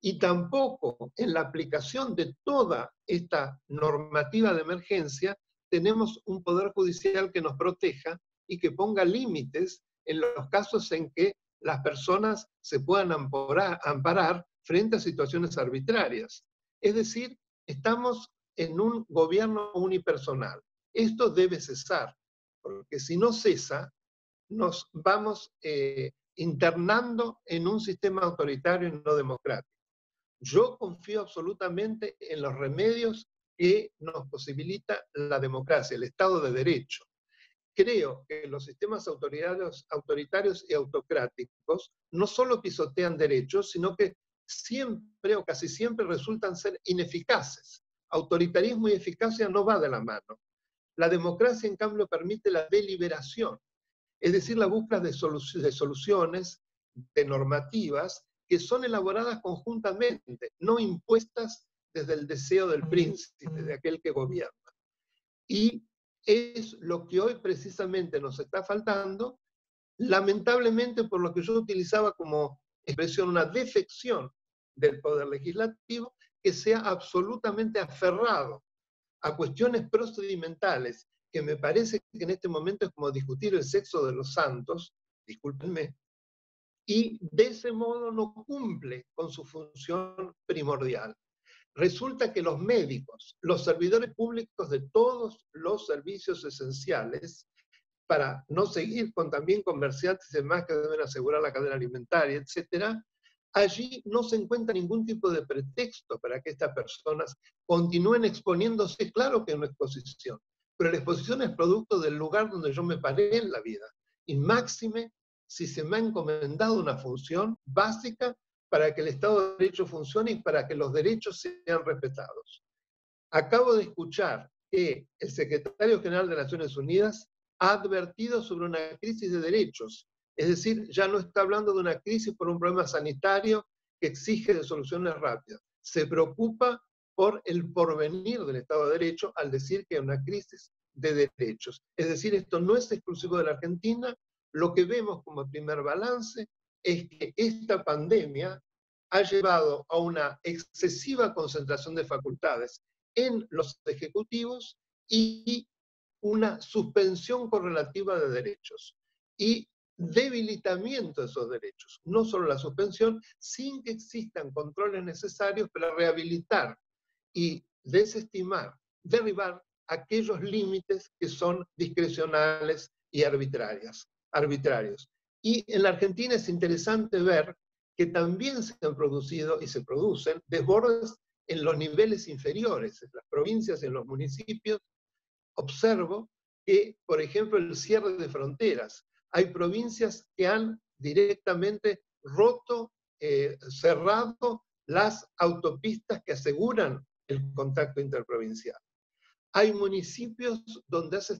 Y tampoco en la aplicación de toda esta normativa de emergencia tenemos un poder judicial que nos proteja y que ponga límites en los casos en que las personas se puedan amparar frente a situaciones arbitrarias. Es decir, estamos en un gobierno unipersonal. Esto debe cesar, porque si no cesa, nos vamos eh, internando en un sistema autoritario y no democrático. Yo confío absolutamente en los remedios que nos posibilita la democracia, el Estado de Derecho. Creo que los sistemas autoritarios, autoritarios y autocráticos no solo pisotean derechos, sino que siempre o casi siempre resultan ser ineficaces. Autoritarismo y eficacia no va de la mano. La democracia, en cambio, permite la deliberación, es decir, la búsqueda de, soluciones, de normativas que son elaboradas conjuntamente, no impuestas desde el deseo del príncipe, de aquel que gobierna. Y es lo que hoy precisamente nos está faltando, lamentablemente por lo que yo utilizaba como expresión una defección del poder legislativo que sea absolutamente aferrado a cuestiones procedimentales, que me parece que en este momento es como discutir el sexo de los santos, discúlpenme, y de ese modo no cumple con su función primordial. Resulta que los médicos, los servidores públicos de todos los servicios esenciales, para no seguir con también comerciantes y demás que deben asegurar la cadena alimentaria, etcétera, allí no se encuentra ningún tipo de pretexto para que estas personas continúen exponiéndose, claro que es una exposición, pero la exposición es producto del lugar donde yo me paré en la vida. Y máxime si se me ha encomendado una función básica para que el Estado de Derecho funcione y para que los derechos sean respetados. Acabo de escuchar que el secretario general de Naciones Unidas ha advertido sobre una crisis de derechos es decir, ya no está hablando de una crisis por un problema sanitario que exige de soluciones rápidas. Se preocupa por el porvenir del Estado de Derecho al decir que hay una crisis de derechos. Es decir, esto no es exclusivo de la Argentina. Lo que vemos como primer balance es que esta pandemia ha llevado a una excesiva concentración de facultades en los ejecutivos y una suspensión correlativa de derechos. Y debilitamiento de esos derechos, no solo la suspensión, sin que existan controles necesarios para rehabilitar y desestimar, derribar aquellos límites que son discrecionales y arbitrarias, arbitrarios. Y en la Argentina es interesante ver que también se han producido y se producen desbordes en los niveles inferiores, en las provincias, en los municipios. Observo que, por ejemplo, el cierre de fronteras, hay provincias que han directamente roto, eh, cerrado las autopistas que aseguran el contacto interprovincial. Hay municipios donde se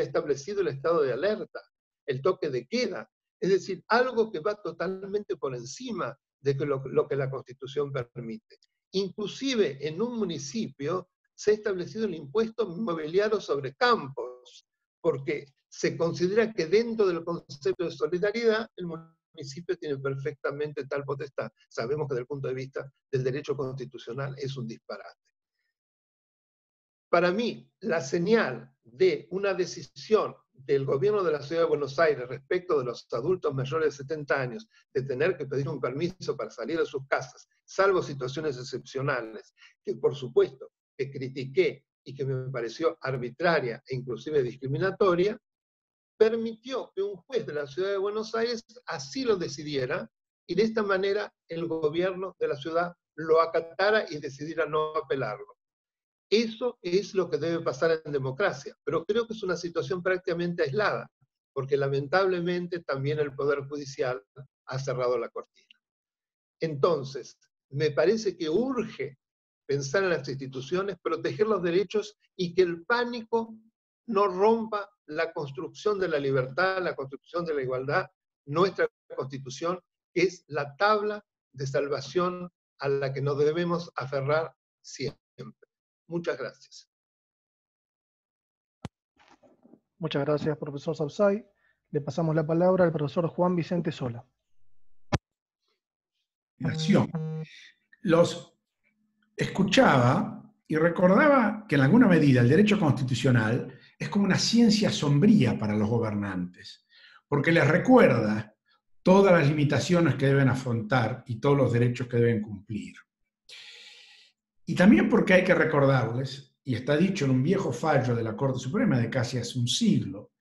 ha establecido el estado de alerta, el toque de queda, es decir, algo que va totalmente por encima de lo que la Constitución permite. Inclusive en un municipio se ha establecido el impuesto inmobiliario sobre campos, porque se considera que dentro del concepto de solidaridad el municipio tiene perfectamente tal potestad. Sabemos que desde el punto de vista del derecho constitucional es un disparate. Para mí, la señal de una decisión del gobierno de la Ciudad de Buenos Aires respecto de los adultos mayores de 70 años de tener que pedir un permiso para salir de sus casas, salvo situaciones excepcionales, que por supuesto que critiqué y que me pareció arbitraria e inclusive discriminatoria, permitió que un juez de la ciudad de Buenos Aires así lo decidiera y de esta manera el gobierno de la ciudad lo acatara y decidiera no apelarlo. Eso es lo que debe pasar en democracia, pero creo que es una situación prácticamente aislada, porque lamentablemente también el Poder Judicial ha cerrado la cortina. Entonces, me parece que urge pensar en las instituciones, proteger los derechos y que el pánico no rompa la construcción de la libertad, la construcción de la igualdad, nuestra constitución, es la tabla de salvación a la que nos debemos aferrar siempre. Muchas gracias. Muchas gracias, profesor Sausay. Le pasamos la palabra al profesor Juan Vicente Sola. Los escuchaba y recordaba que en alguna medida el derecho constitucional es como una ciencia sombría para los gobernantes, porque les recuerda todas las limitaciones que deben afrontar y todos los derechos que deben cumplir. Y también porque hay que recordarles, y está dicho en un viejo fallo de la Corte Suprema de casi hace un siglo,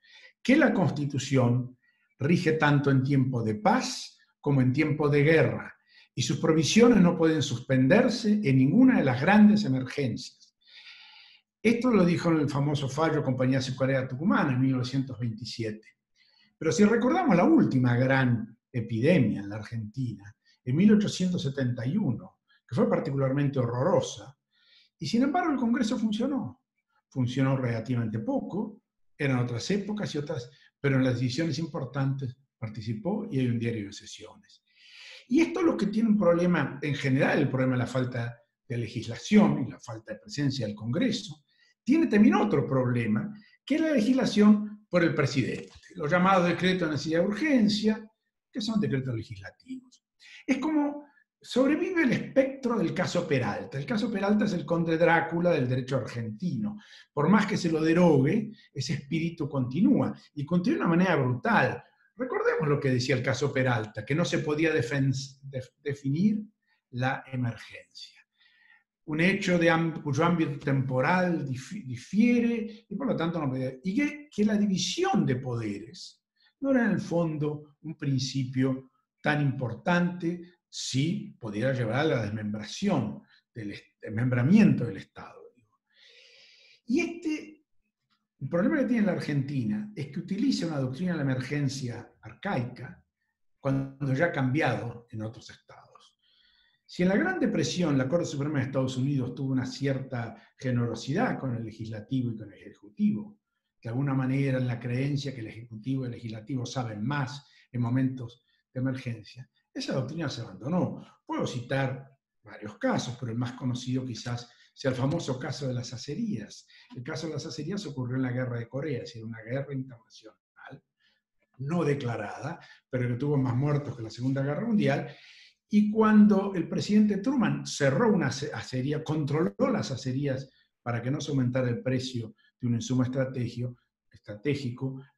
que la Constitución rige tanto en tiempo de paz como en tiempo de guerra, y sus provisiones no pueden suspenderse en ninguna de las grandes emergencias. Esto lo dijo en el famoso fallo Compañía Azucarera Tucumán en 1927. Pero si recordamos la última gran epidemia en la Argentina, en 1871, que fue particularmente horrorosa, y sin embargo el Congreso funcionó. Funcionó relativamente poco, eran otras épocas y otras, pero en las decisiones importantes participó y hay un diario de sesiones. Y esto es lo que tiene un problema, en general, el problema de la falta de legislación y la falta de presencia del Congreso, tiene también otro problema, que es la legislación por el presidente, los llamados decretos de necesidad de urgencia, que son decretos legislativos. Es como sobrevive el espectro del caso Peralta. El caso Peralta es el conde Drácula del derecho argentino. Por más que se lo derogue, ese espíritu continúa y continúa de una manera brutal. Recordemos lo que decía el caso Peralta, que no se podía definir la emergencia. Un hecho cuyo ámbito temporal difiere y por lo tanto no. Y que, que la división de poderes no era en el fondo un principio tan importante si pudiera llevar a la desmembración, del desmembramiento del Estado. Y este el problema que tiene la Argentina es que utiliza una doctrina de la emergencia arcaica cuando ya ha cambiado en otros estados. Si en la Gran Depresión la Corte Suprema de Estados Unidos tuvo una cierta generosidad con el legislativo y con el ejecutivo, de alguna manera en la creencia que el ejecutivo y el legislativo saben más en momentos de emergencia, esa doctrina se abandonó. Puedo citar varios casos, pero el más conocido quizás sea el famoso caso de las acerías. El caso de las acerías ocurrió en la guerra de Corea, es decir, una guerra internacional no declarada, pero que tuvo más muertos que la Segunda Guerra Mundial. Y cuando el presidente Truman cerró una acería, controló las acerías para que no se aumentara el precio de un insumo estratégico,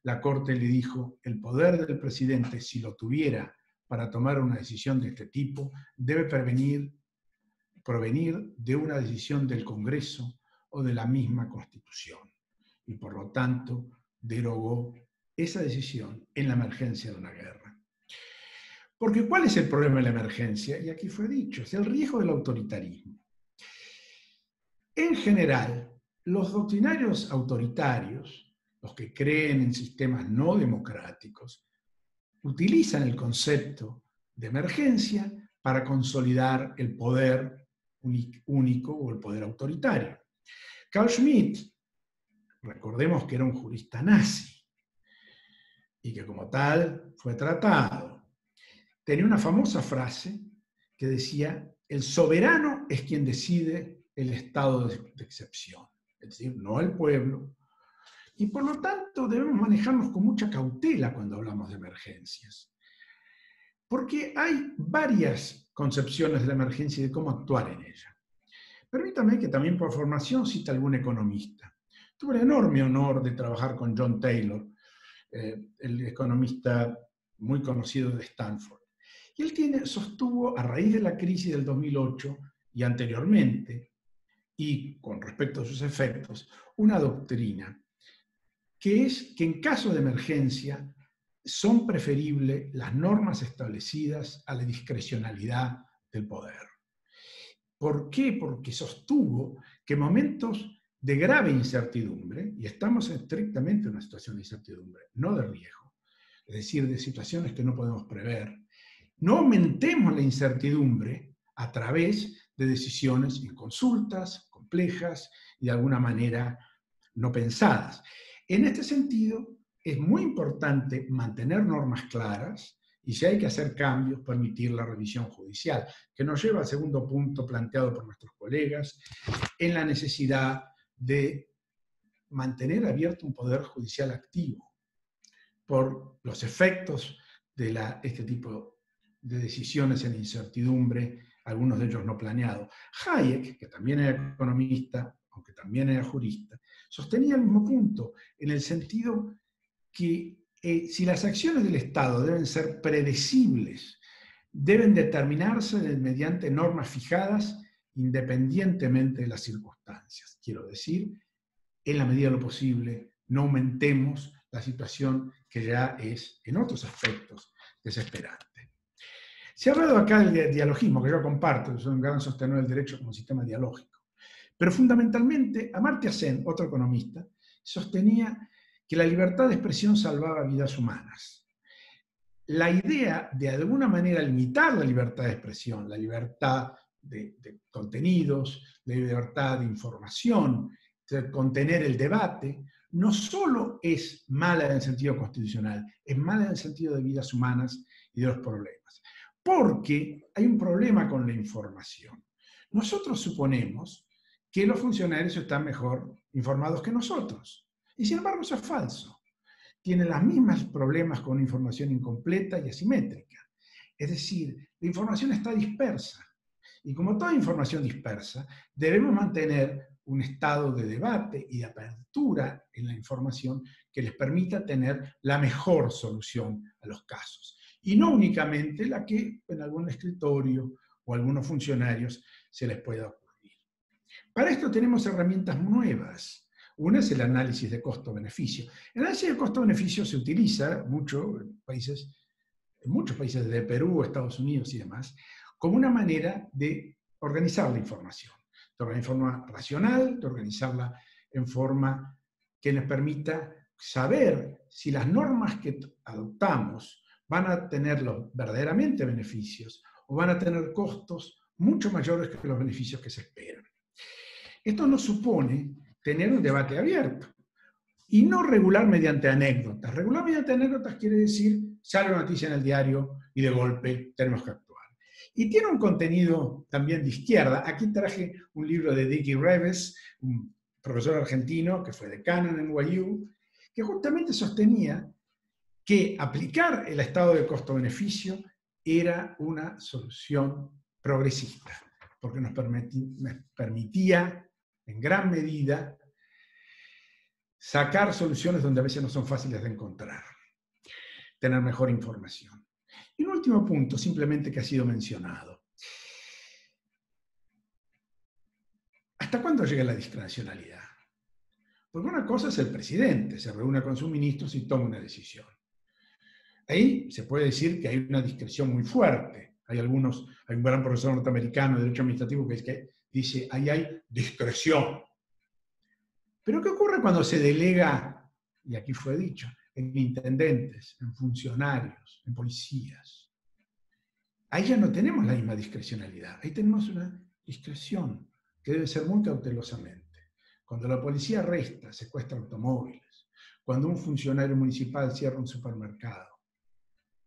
la Corte le dijo, el poder del presidente, si lo tuviera para tomar una decisión de este tipo, debe provenir de una decisión del Congreso o de la misma Constitución. Y por lo tanto, derogó esa decisión en la emergencia de una guerra. Porque ¿cuál es el problema de la emergencia? Y aquí fue dicho, es el riesgo del autoritarismo. En general, los doctrinarios autoritarios, los que creen en sistemas no democráticos, utilizan el concepto de emergencia para consolidar el poder único o el poder autoritario. Carl Schmitt, recordemos que era un jurista nazi y que como tal fue tratado, tenía una famosa frase que decía, el soberano es quien decide el estado de, excepción, es decir, no el pueblo. Y por lo tanto debemos manejarnos con mucha cautela cuando hablamos de emergencias. Porque hay varias concepciones de la emergencia y de cómo actuar en ella. Permítame que también por formación cite algún economista. Tuve el enorme honor de trabajar con John Taylor, eh, el economista muy conocido de Stanford. Y él tiene, sostuvo a raíz de la crisis del 2008 y anteriormente, y con respecto a sus efectos, una doctrina que es que en caso de emergencia son preferibles las normas establecidas a la discrecionalidad del poder. ¿Por qué? Porque sostuvo que momentos de grave incertidumbre, y estamos estrictamente en una situación de incertidumbre, no de riesgo, es decir, de situaciones que no podemos prever, no aumentemos la incertidumbre a través de decisiones inconsultas, complejas y de alguna manera no pensadas. En este sentido, es muy importante mantener normas claras y si hay que hacer cambios, permitir la revisión judicial, que nos lleva al segundo punto planteado por nuestros colegas, en la necesidad de mantener abierto un poder judicial activo por los efectos de la, este tipo de decisiones en incertidumbre, algunos de ellos no planeados. Hayek, que también era economista, aunque también era jurista, sostenía el mismo punto, en el sentido que eh, si las acciones del Estado deben ser predecibles, deben determinarse mediante normas fijadas independientemente de las circunstancias. Quiero decir, en la medida de lo posible, no aumentemos la situación que ya es, en otros aspectos, desesperante. Se ha hablado acá del dialogismo, que yo comparto, soy un gran sostenedor del derecho como sistema dialógico. Pero fundamentalmente, Amartya Sen, otro economista, sostenía que la libertad de expresión salvaba vidas humanas. La idea de alguna manera limitar la libertad de expresión, la libertad de, contenidos, la libertad de información, contener el debate, no solo es mala en el sentido constitucional, es mala en el sentido de vidas humanas y de los problemas. Porque hay un problema con la información. Nosotros suponemos que los funcionarios están mejor informados que nosotros. Y sin embargo eso es falso. Tienen los mismos problemas con información incompleta y asimétrica. Es decir, la información está dispersa. Y como toda información dispersa, debemos mantener un estado de debate y de apertura en la información que les permita tener la mejor solución a los casos. Y no únicamente la que en algún escritorio o algunos funcionarios se les pueda ocurrir. Para esto tenemos herramientas nuevas. Una es el análisis de costo-beneficio. El análisis de costo-beneficio se utiliza mucho en, países, en muchos países de Perú, Estados Unidos y demás, como una manera de organizar la información de organizarla en forma racional, de organizarla en forma que nos permita saber si las normas que adoptamos van a tener los verdaderamente beneficios o van a tener costos mucho mayores que los beneficios que se esperan. Esto nos supone tener un debate abierto y no regular mediante anécdotas. Regular mediante anécdotas quiere decir, sale una noticia en el diario y de golpe tenemos que y tiene un contenido también de izquierda. Aquí traje un libro de Dicky Reves, un profesor argentino que fue decano en NYU, que justamente sostenía que aplicar el estado de costo-beneficio era una solución progresista, porque nos permitía en gran medida sacar soluciones donde a veces no son fáciles de encontrar, tener mejor información. Y un último punto, simplemente que ha sido mencionado. ¿Hasta cuándo llega la discrecionalidad? Porque una cosa es el presidente, se reúne con sus ministros y toma una decisión. Ahí se puede decir que hay una discreción muy fuerte. Hay algunos, hay un gran profesor norteamericano de Derecho Administrativo que, es que dice, ahí hay discreción. Pero ¿qué ocurre cuando se delega, y aquí fue dicho, en intendentes, en funcionarios, en policías. Ahí ya no tenemos la misma discrecionalidad, ahí tenemos una discreción que debe ser muy cautelosamente. Cuando la policía arresta, secuestra automóviles, cuando un funcionario municipal cierra un supermercado,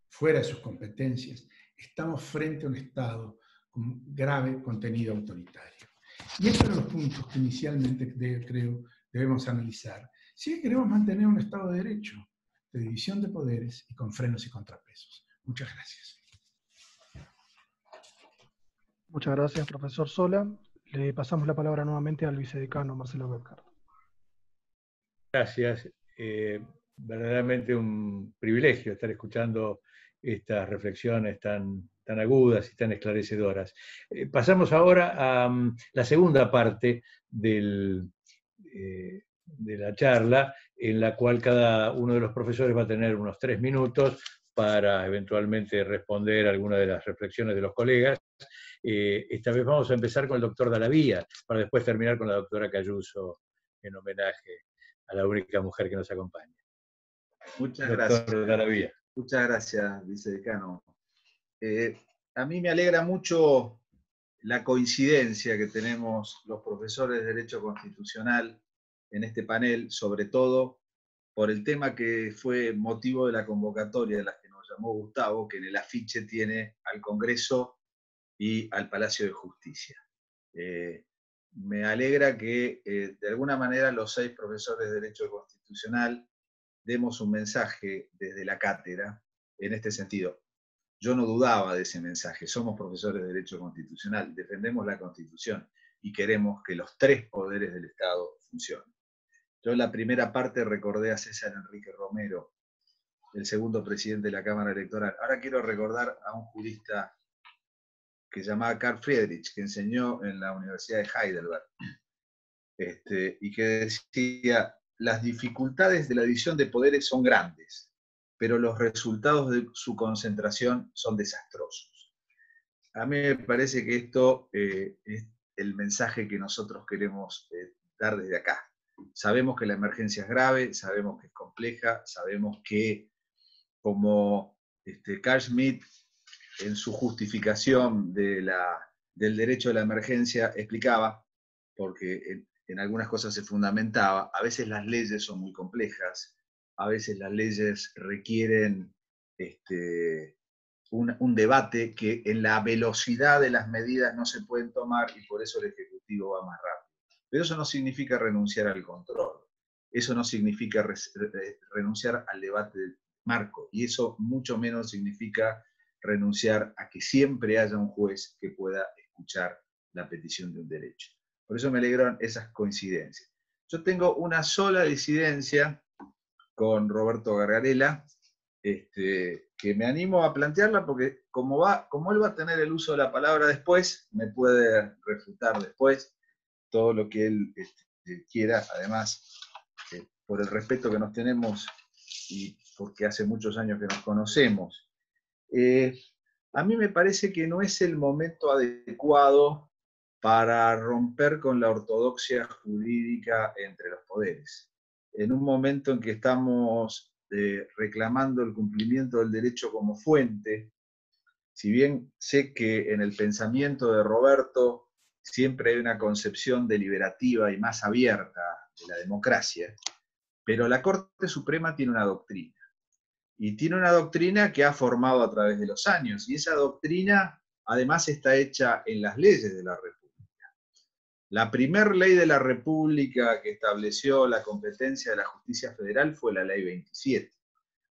fuera de sus competencias, estamos frente a un Estado con grave contenido autoritario. Y estos son los puntos que inicialmente creo debemos analizar. Si queremos mantener un Estado de Derecho, de división de poderes y con frenos y contrapesos. Muchas gracias. Muchas gracias, profesor Sola. Le pasamos la palabra nuevamente al vicedecano Marcelo Belcardo. Gracias. Eh, verdaderamente un privilegio estar escuchando estas reflexiones tan, tan agudas y tan esclarecedoras. Eh, pasamos ahora a mm, la segunda parte del, eh, de la charla, en la cual cada uno de los profesores va a tener unos tres minutos para eventualmente responder alguna de las reflexiones de los colegas. Eh, esta vez vamos a empezar con el doctor Dalavía, para después terminar con la doctora Cayuso, en homenaje a la única mujer que nos acompaña. Muchas gracias. Muchas gracias, vicedecano. Eh, a mí me alegra mucho la coincidencia que tenemos los profesores de Derecho Constitucional en este panel, sobre todo por el tema que fue motivo de la convocatoria de la que nos llamó Gustavo, que en el afiche tiene al Congreso y al Palacio de Justicia. Eh, me alegra que eh, de alguna manera los seis profesores de Derecho Constitucional demos un mensaje desde la cátedra en este sentido. Yo no dudaba de ese mensaje. Somos profesores de Derecho Constitucional, defendemos la Constitución y queremos que los tres poderes del Estado funcionen. Yo en la primera parte recordé a César Enrique Romero, el segundo presidente de la Cámara Electoral. Ahora quiero recordar a un jurista que se llamaba Carl Friedrich, que enseñó en la Universidad de Heidelberg, este, y que decía, las dificultades de la división de poderes son grandes, pero los resultados de su concentración son desastrosos. A mí me parece que esto eh, es el mensaje que nosotros queremos eh, dar desde acá. Sabemos que la emergencia es grave, sabemos que es compleja, sabemos que como este, Carl Schmitt en su justificación del derecho a la emergencia explicaba, porque en, algunas cosas se fundamentaba, a veces las leyes son muy complejas, a veces las leyes requieren este, un, debate que en la velocidad de las medidas no se pueden tomar y por eso el Ejecutivo va más rápido. Pero eso no significa renunciar al control, eso no significa re, re, renunciar al debate marco y eso mucho menos significa renunciar a que siempre haya un juez que pueda escuchar la petición de un derecho. Por eso me alegraron esas coincidencias. Yo tengo una sola disidencia con Roberto Gargarela, este, que me animo a plantearla porque como, va, como él va a tener el uso de la palabra después, me puede refutar después todo lo que él este, quiera, además, eh, por el respeto que nos tenemos y porque hace muchos años que nos conocemos eh, a mí me parece que no es el momento adecuado para romper con la ortodoxia jurídica entre los poderes. En un momento en que estamos eh, reclamando el cumplimiento del derecho como fuente, si bien sé que en el pensamiento de Roberto siempre hay una concepción deliberativa y más abierta de la democracia, pero la Corte Suprema tiene una doctrina y tiene una doctrina que ha formado a través de los años, y esa doctrina además está hecha en las leyes de la República. La primer ley de la República que estableció la competencia de la justicia federal fue la ley 27.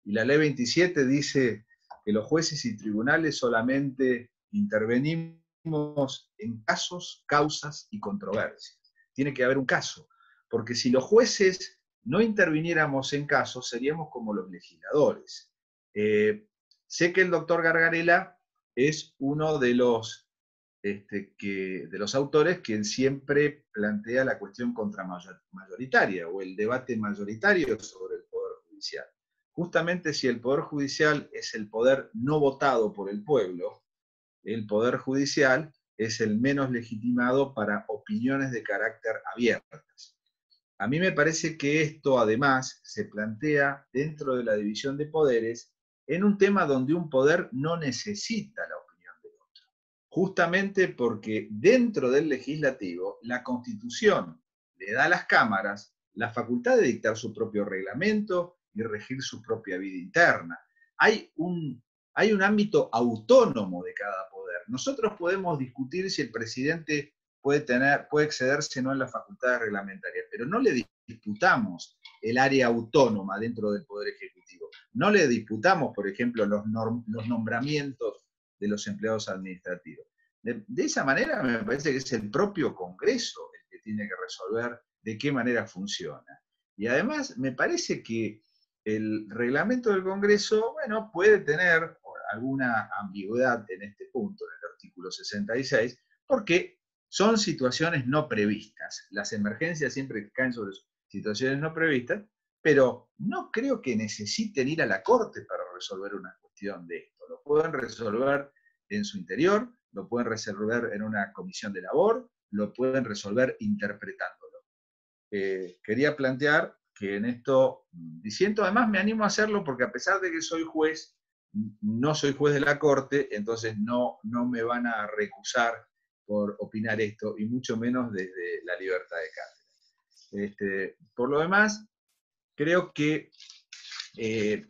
Y la ley 27 dice que los jueces y tribunales solamente intervenimos en casos, causas y controversias. Tiene que haber un caso, porque si los jueces no interviniéramos en casos, seríamos como los legisladores. Eh, sé que el doctor Gargarela es uno de los, este, que, de los autores quien siempre plantea la cuestión contramayoritaria o el debate mayoritario sobre el Poder Judicial. Justamente si el Poder Judicial es el poder no votado por el pueblo, el Poder Judicial es el menos legitimado para opiniones de carácter abiertas. A mí me parece que esto además se plantea dentro de la división de poderes en un tema donde un poder no necesita la opinión. Justamente porque dentro del legislativo la constitución le da a las cámaras la facultad de dictar su propio reglamento y regir su propia vida interna. Hay un, hay un ámbito autónomo de cada poder. Nosotros podemos discutir si el presidente puede, tener, puede excederse no en las facultades reglamentarias, pero no le disputamos el área autónoma dentro del Poder Ejecutivo. No le disputamos, por ejemplo, los, los nombramientos de los empleados administrativos. De, esa manera me parece que es el propio Congreso el que tiene que resolver de qué manera funciona. Y además me parece que el reglamento del Congreso, bueno, puede tener alguna ambigüedad en este punto, en el artículo 66, porque son situaciones no previstas. Las emergencias siempre caen sobre situaciones no previstas, pero no creo que necesiten ir a la Corte para resolver una cuestión de. Lo pueden resolver en su interior, lo pueden resolver en una comisión de labor, lo pueden resolver interpretándolo. Eh, quería plantear que en esto, diciendo, además me animo a hacerlo porque a pesar de que soy juez, no soy juez de la Corte, entonces no, no me van a recusar por opinar esto, y mucho menos desde la libertad de cátedra. Este, por lo demás, creo que eh,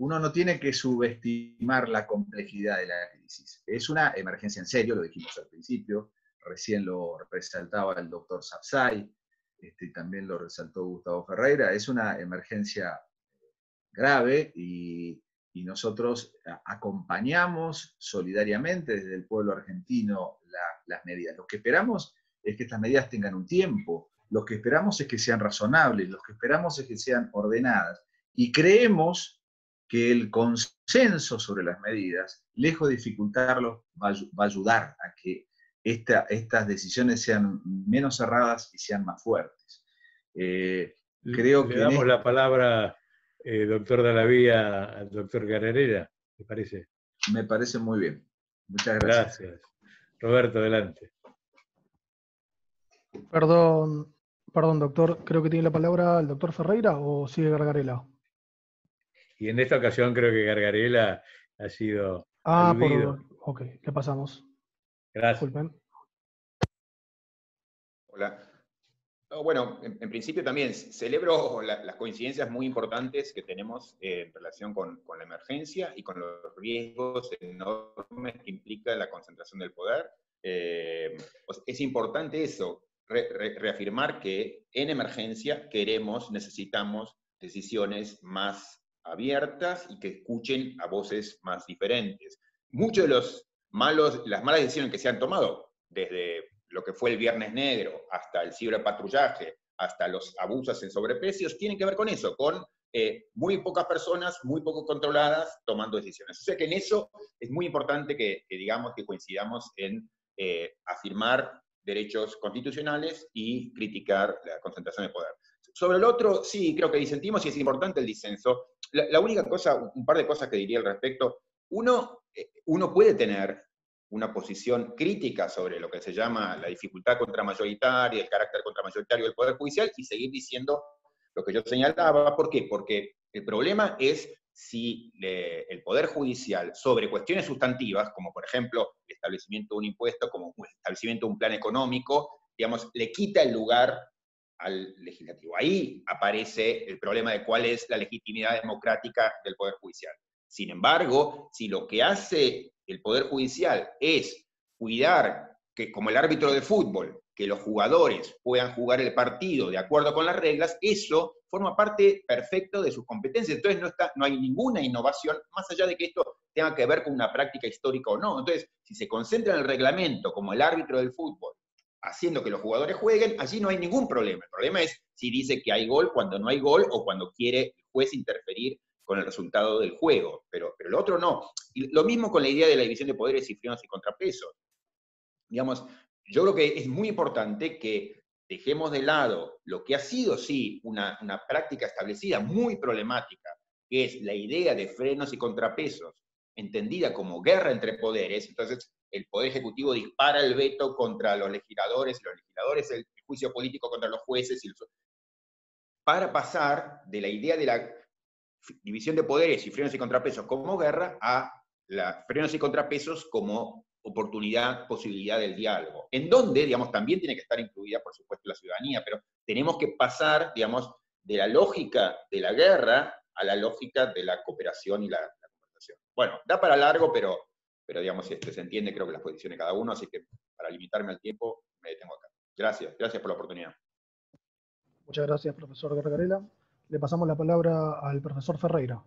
uno no tiene que subestimar la complejidad de la crisis. Es una emergencia en serio, lo dijimos al principio, recién lo resaltaba el doctor Sapsay, este, también lo resaltó Gustavo Ferreira, es una emergencia grave y, nosotros acompañamos solidariamente desde el pueblo argentino las medidas. Lo que esperamos es que estas medidas tengan un tiempo, lo que esperamos es que sean razonables, lo que esperamos es que sean ordenadas. Y creemos que el consenso sobre las medidas, lejos de dificultarlo, va a, ayudar a que estas decisiones sean menos cerradas y sean más fuertes. Eh, creo Le que damos la palabra, eh, doctor Dalavía, al doctor Gararera, ¿me parece? Me parece muy bien. Muchas gracias. Gracias. Roberto, adelante. Perdón, perdón, doctor, creo que tiene la palabra el doctor Ferreira o sigue Gargarela. Y en esta ocasión creo que Gargarela ha sido. Ah, por, ok, le pasamos. Gracias. Disculpen. Hola. bueno, en, principio también celebro las coincidencias muy importantes que tenemos eh, en relación con, la emergencia y con los riesgos enormes que implica la concentración del poder. Eh, pues es importante eso, reafirmar que en emergencia queremos, necesitamos decisiones más abiertas y que escuchen a voces más diferentes. Muchos de los malos, las malas decisiones que se han tomado, desde lo que fue el Viernes Negro hasta el ciberpatrullaje, hasta los abusos en sobreprecios, tienen que ver con eso, con eh, muy pocas personas, muy poco controladas, tomando decisiones. O sea que en eso es muy importante que, digamos que coincidamos en eh, afirmar derechos constitucionales y criticar la concentración de poder. Sobre el otro, sí, creo que disentimos y es importante el disenso. La, única cosa, un par de cosas que diría al respecto. Uno, eh, uno puede tener una posición crítica sobre lo que se llama la dificultad contramayoritaria, el carácter contramayoritario del Poder Judicial y seguir diciendo lo que yo señalaba. ¿Por qué? Porque el problema es si el Poder Judicial sobre cuestiones sustantivas, como por ejemplo el establecimiento de un impuesto, como el establecimiento de un plan económico, digamos, le quita el lugar al legislativo. Ahí aparece el problema de cuál es la legitimidad democrática del Poder Judicial. Sin embargo, si lo que hace el Poder Judicial es cuidar que, como el árbitro de fútbol, que los jugadores puedan jugar el partido de acuerdo con las reglas, eso forma parte perfecto de sus competencias. Entonces no, está, no hay ninguna innovación, más allá de que esto tenga que ver con una práctica histórica o no. Entonces, si se concentra en el reglamento como el árbitro del fútbol, haciendo que los jugadores jueguen, allí no hay ningún problema. El problema es si dice que hay gol cuando no hay gol o cuando quiere el juez interferir con el resultado del juego, pero, pero lo otro no. Y lo mismo con la idea de la división de poderes y frenos y contrapesos. Digamos, yo creo que es muy importante que dejemos de lado lo que ha sido, sí, una, práctica establecida muy problemática, que es la idea de frenos y contrapesos, entendida como guerra entre poderes, entonces el Poder Ejecutivo dispara el veto contra los legisladores, los legisladores el juicio político contra los jueces, y para pasar de la idea de la división de poderes y frenos y contrapesos como guerra a la frenos y contrapesos como oportunidad, posibilidad del diálogo, en donde, digamos, también tiene que estar incluida, por supuesto, la ciudadanía, pero tenemos que pasar, digamos, de la lógica de la guerra a la lógica de la cooperación y la, conversación. Bueno, da para largo, pero, pero digamos, este, se entiende creo que las posiciones de cada uno, así que para limitarme al tiempo, me detengo acá. Gracias, gracias por la oportunidad. Muchas gracias, profesor Gargarela. Le pasamos la palabra al profesor Ferreira.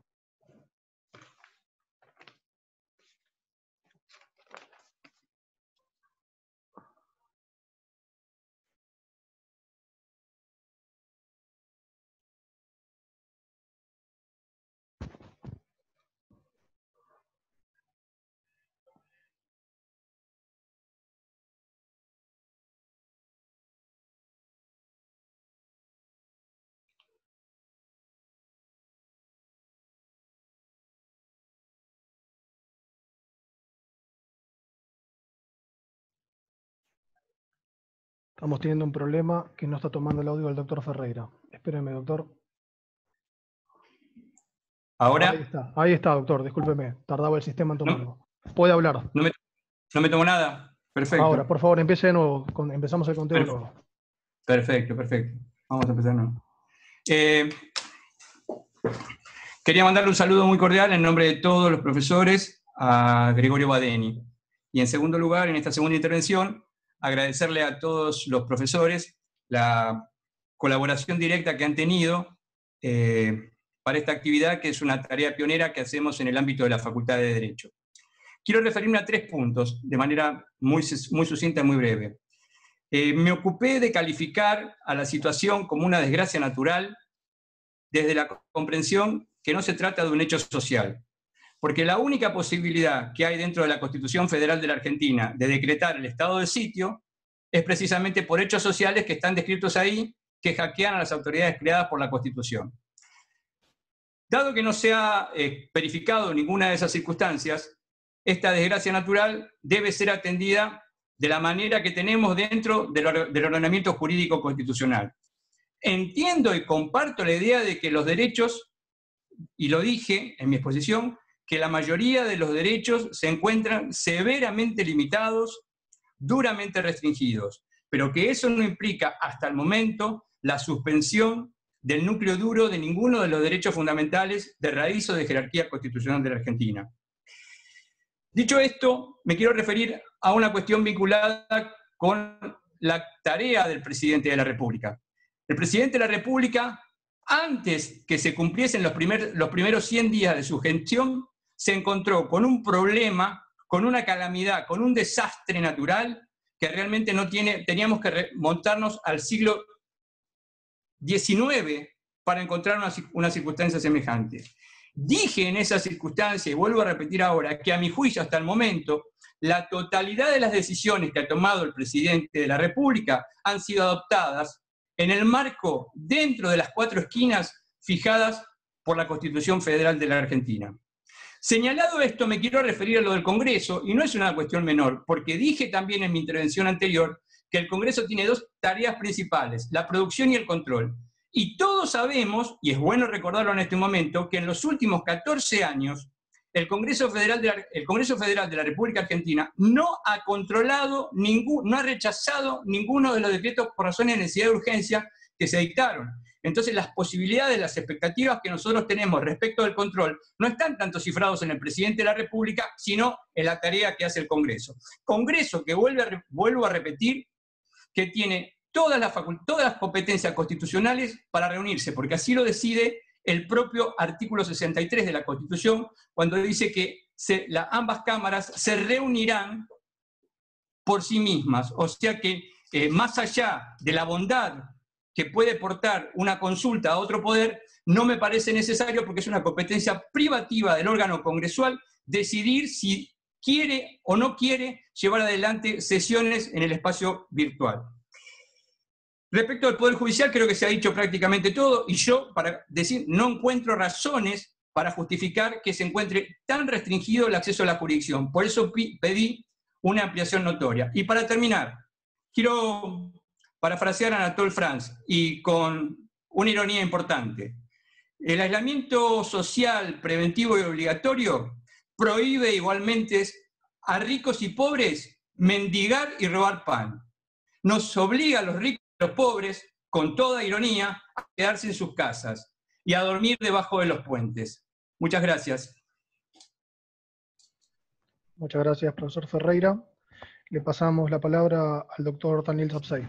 Estamos teniendo un problema que no está tomando el audio del doctor Ferreira. Espéreme, doctor. ¿Ahora? Ahí está, ahí está, doctor, discúlpeme. Tardaba el sistema en tomarlo. Puede hablar. No me, no tomo nada. Perfecto. Ahora, por favor, empiece de nuevo. empezamos el conteo perfecto. nuevo. Perfecto, perfecto. Vamos a empezar de nuevo. Eh, quería mandarle un saludo muy cordial en nombre de todos los profesores a Gregorio Badeni. Y en segundo lugar, en esta segunda intervención, agradecerle a todos los profesores la colaboración directa que han tenido eh, para esta actividad, que es una tarea pionera que hacemos en el ámbito de la Facultad de Derecho. Quiero referirme a tres puntos de manera muy, muy sucinta y muy breve. Eh, me ocupé de calificar a la situación como una desgracia natural desde la comprensión que no se trata de un hecho social, porque la única posibilidad que hay dentro de la Constitución Federal de la Argentina de decretar el estado de sitio es precisamente por hechos sociales que están descritos ahí, que hackean a las autoridades creadas por la Constitución. Dado que no se ha eh, verificado ninguna de esas circunstancias, esta desgracia natural debe ser atendida de la manera que tenemos dentro del ordenamiento jurídico constitucional. Entiendo y comparto la idea de que los derechos, y lo dije en mi exposición, que la mayoría de los derechos se encuentran severamente limitados, duramente restringidos, pero que eso no implica hasta el momento la suspensión del núcleo duro de ninguno de los derechos fundamentales de raíz o de jerarquía constitucional de la Argentina. Dicho esto, me quiero referir a una cuestión vinculada con la tarea del presidente de la República. El presidente de la República, antes que se cumpliesen los, los primeros 100 días de su gestión, se encontró con un problema, con una calamidad, con un desastre natural que realmente no tiene, teníamos que remontarnos al siglo XIX para encontrar una, una circunstancia semejante. Dije en esa circunstancia, y vuelvo a repetir ahora, que a mi juicio hasta el momento, la totalidad de las decisiones que ha tomado el presidente de la República han sido adoptadas en el marco, dentro de las cuatro esquinas fijadas por la Constitución Federal de la Argentina. Señalado esto, me quiero referir a lo del Congreso, y no es una cuestión menor, porque dije también en mi intervención anterior que el Congreso tiene dos tareas principales, la producción y el control. Y todos sabemos, y es bueno recordarlo en este momento, que en los últimos 14 años el Congreso Federal de la, República Argentina no ha controlado, ningún, no ha rechazado ninguno de los decretos por razones de necesidad de urgencia que se dictaron. Entonces las posibilidades, las expectativas que nosotros tenemos respecto del control no están tanto cifrados en el presidente de la República, sino en la tarea que hace el Congreso. Congreso que vuelvo a repetir, que tiene todas las, competencias constitucionales para reunirse, porque así lo decide el propio artículo 63 de la Constitución, cuando dice que ambas cámaras se reunirán por sí mismas. O sea que eh, más allá de la bondad que puede portar una consulta a otro poder, no me parece necesario porque es una competencia privativa del órgano congresual decidir si quiere o no quiere llevar adelante sesiones en el espacio virtual. Respecto al Poder Judicial, creo que se ha dicho prácticamente todo, y yo, para decir, no encuentro razones para justificar que se encuentre tan restringido el acceso a la jurisdicción. Por eso pedí una ampliación notoria. Y para terminar, quiero parafrasear a Anatole France y con una ironía importante. El aislamiento social preventivo y obligatorio prohíbe igualmente a ricos y pobres mendigar y robar pan. Nos obliga a los ricos los pobres, con toda ironía, a quedarse en sus casas y a dormir debajo de los puentes. Muchas gracias. Muchas gracias, profesor Ferreira. Le pasamos la palabra al doctor Daniel Sapsay.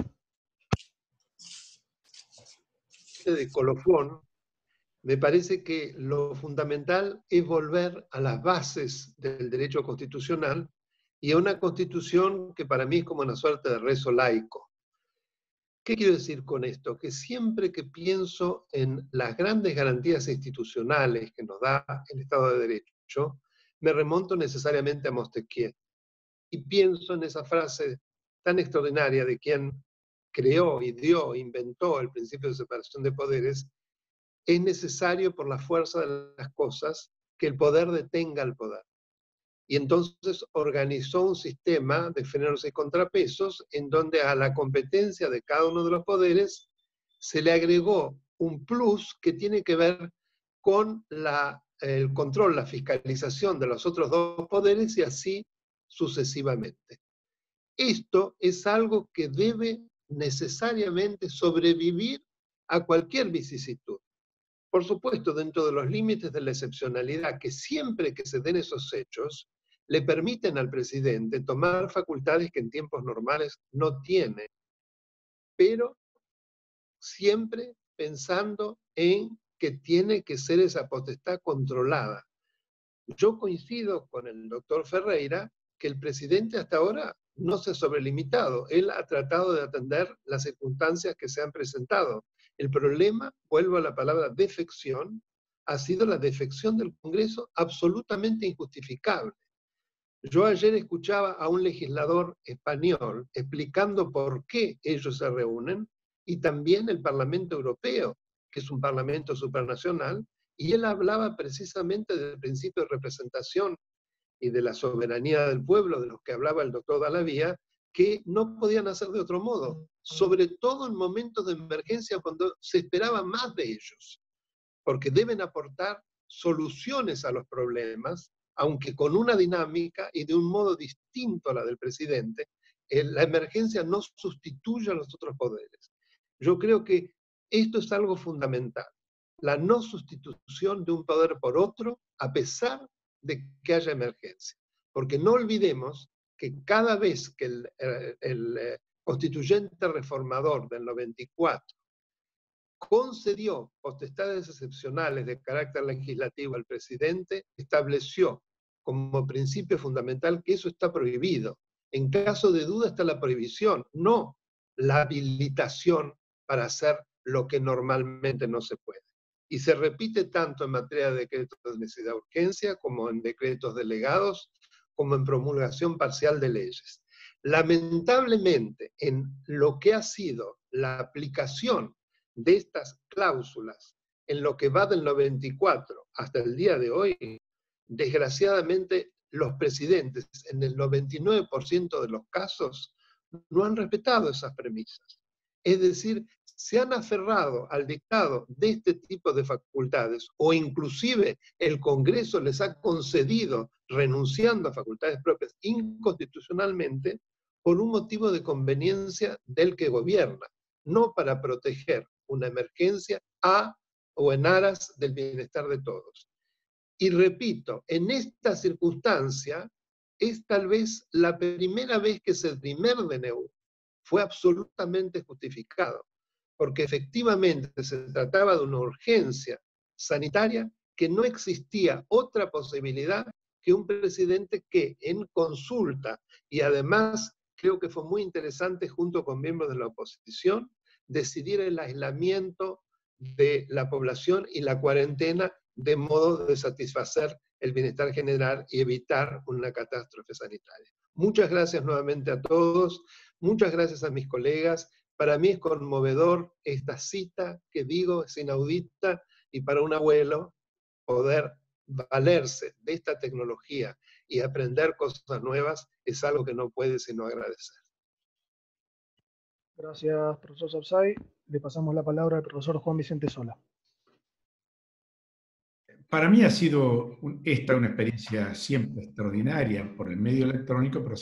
De colofón, me parece que lo fundamental es volver a las bases del derecho constitucional y a una constitución que para mí es como una suerte de rezo laico. ¿Qué quiero decir con esto? Que siempre que pienso en las grandes garantías institucionales que nos da el Estado de Derecho, me remonto necesariamente a Montesquieu. Y pienso en esa frase tan extraordinaria de quien creó y dio, inventó el principio de separación de poderes, es necesario por la fuerza de las cosas que el poder detenga al poder y entonces organizó un sistema de frenos y contrapesos en donde a la competencia de cada uno de los poderes se le agregó un plus que tiene que ver con la, el control, la fiscalización de los otros dos poderes y así sucesivamente. Esto es algo que debe necesariamente sobrevivir a cualquier vicisitud. Por supuesto, dentro de los límites de la excepcionalidad, que siempre que se den esos hechos, le permiten al presidente tomar facultades que en tiempos normales no tiene, pero siempre pensando en que tiene que ser esa potestad controlada. Yo coincido con el doctor Ferreira que el presidente hasta ahora no se ha sobrelimitado. Él ha tratado de atender las circunstancias que se han presentado. El problema, vuelvo a la palabra defección, ha sido la defección del Congreso absolutamente injustificable. Yo ayer escuchaba a un legislador español explicando por qué ellos se reúnen y también el Parlamento Europeo, que es un parlamento supranacional, y él hablaba precisamente del principio de representación de la soberanía del pueblo, de los que hablaba el doctor Dalavía, que no podían hacer de otro modo, sobre todo en momentos de emergencia cuando se esperaba más de ellos, porque deben aportar soluciones a los problemas, aunque con una dinámica y de un modo distinto a la del presidente, la emergencia no sustituye a los otros poderes. Yo creo que esto es algo fundamental, la no sustitución de un poder por otro a pesar de que haya emergencia. Porque no olvidemos que cada vez que el, eh, eh, constituyente reformador del 94 concedió potestades excepcionales de carácter legislativo al presidente, estableció como principio fundamental que eso está prohibido. En caso de duda está la prohibición, no la habilitación para hacer lo que normalmente no se puede. Y se repite tanto en materia de decretos de necesidad urgencia como en decretos delegados, como en promulgación parcial de leyes. Lamentablemente, en lo que ha sido la aplicación de estas cláusulas en lo que va del 94 hasta el día de hoy, desgraciadamente los presidentes en el 99% de los casos no han respetado esas premisas. Es decir, se han aferrado al dictado de este tipo de facultades o inclusive el Congreso les ha concedido renunciando a facultades propias inconstitucionalmente por un motivo de conveniencia del que gobierna, no para proteger una emergencia a o en aras del bienestar de todos. Y repito, en esta circunstancia es tal vez la primera vez que ese primer DNU fue absolutamente justificado, porque efectivamente se trataba de una urgencia sanitaria que no existía otra posibilidad que un presidente que en consulta y además creo que fue muy interesante junto con miembros de la oposición decidir el aislamiento de la población y la cuarentena de modo de satisfacer el bienestar general y evitar una catástrofe sanitaria. Muchas gracias nuevamente a todos, muchas gracias a mis colegas. Para mí es conmovedor esta cita que digo, es inaudita, y para un abuelo poder valerse de esta tecnología y aprender cosas nuevas es algo que no puede sino agradecer. Gracias, profesor Sapsay. Le pasamos la palabra al profesor Juan Vicente Sola. Para mí ha sido esta una experiencia siempre extraordinaria por el medio electrónico, pero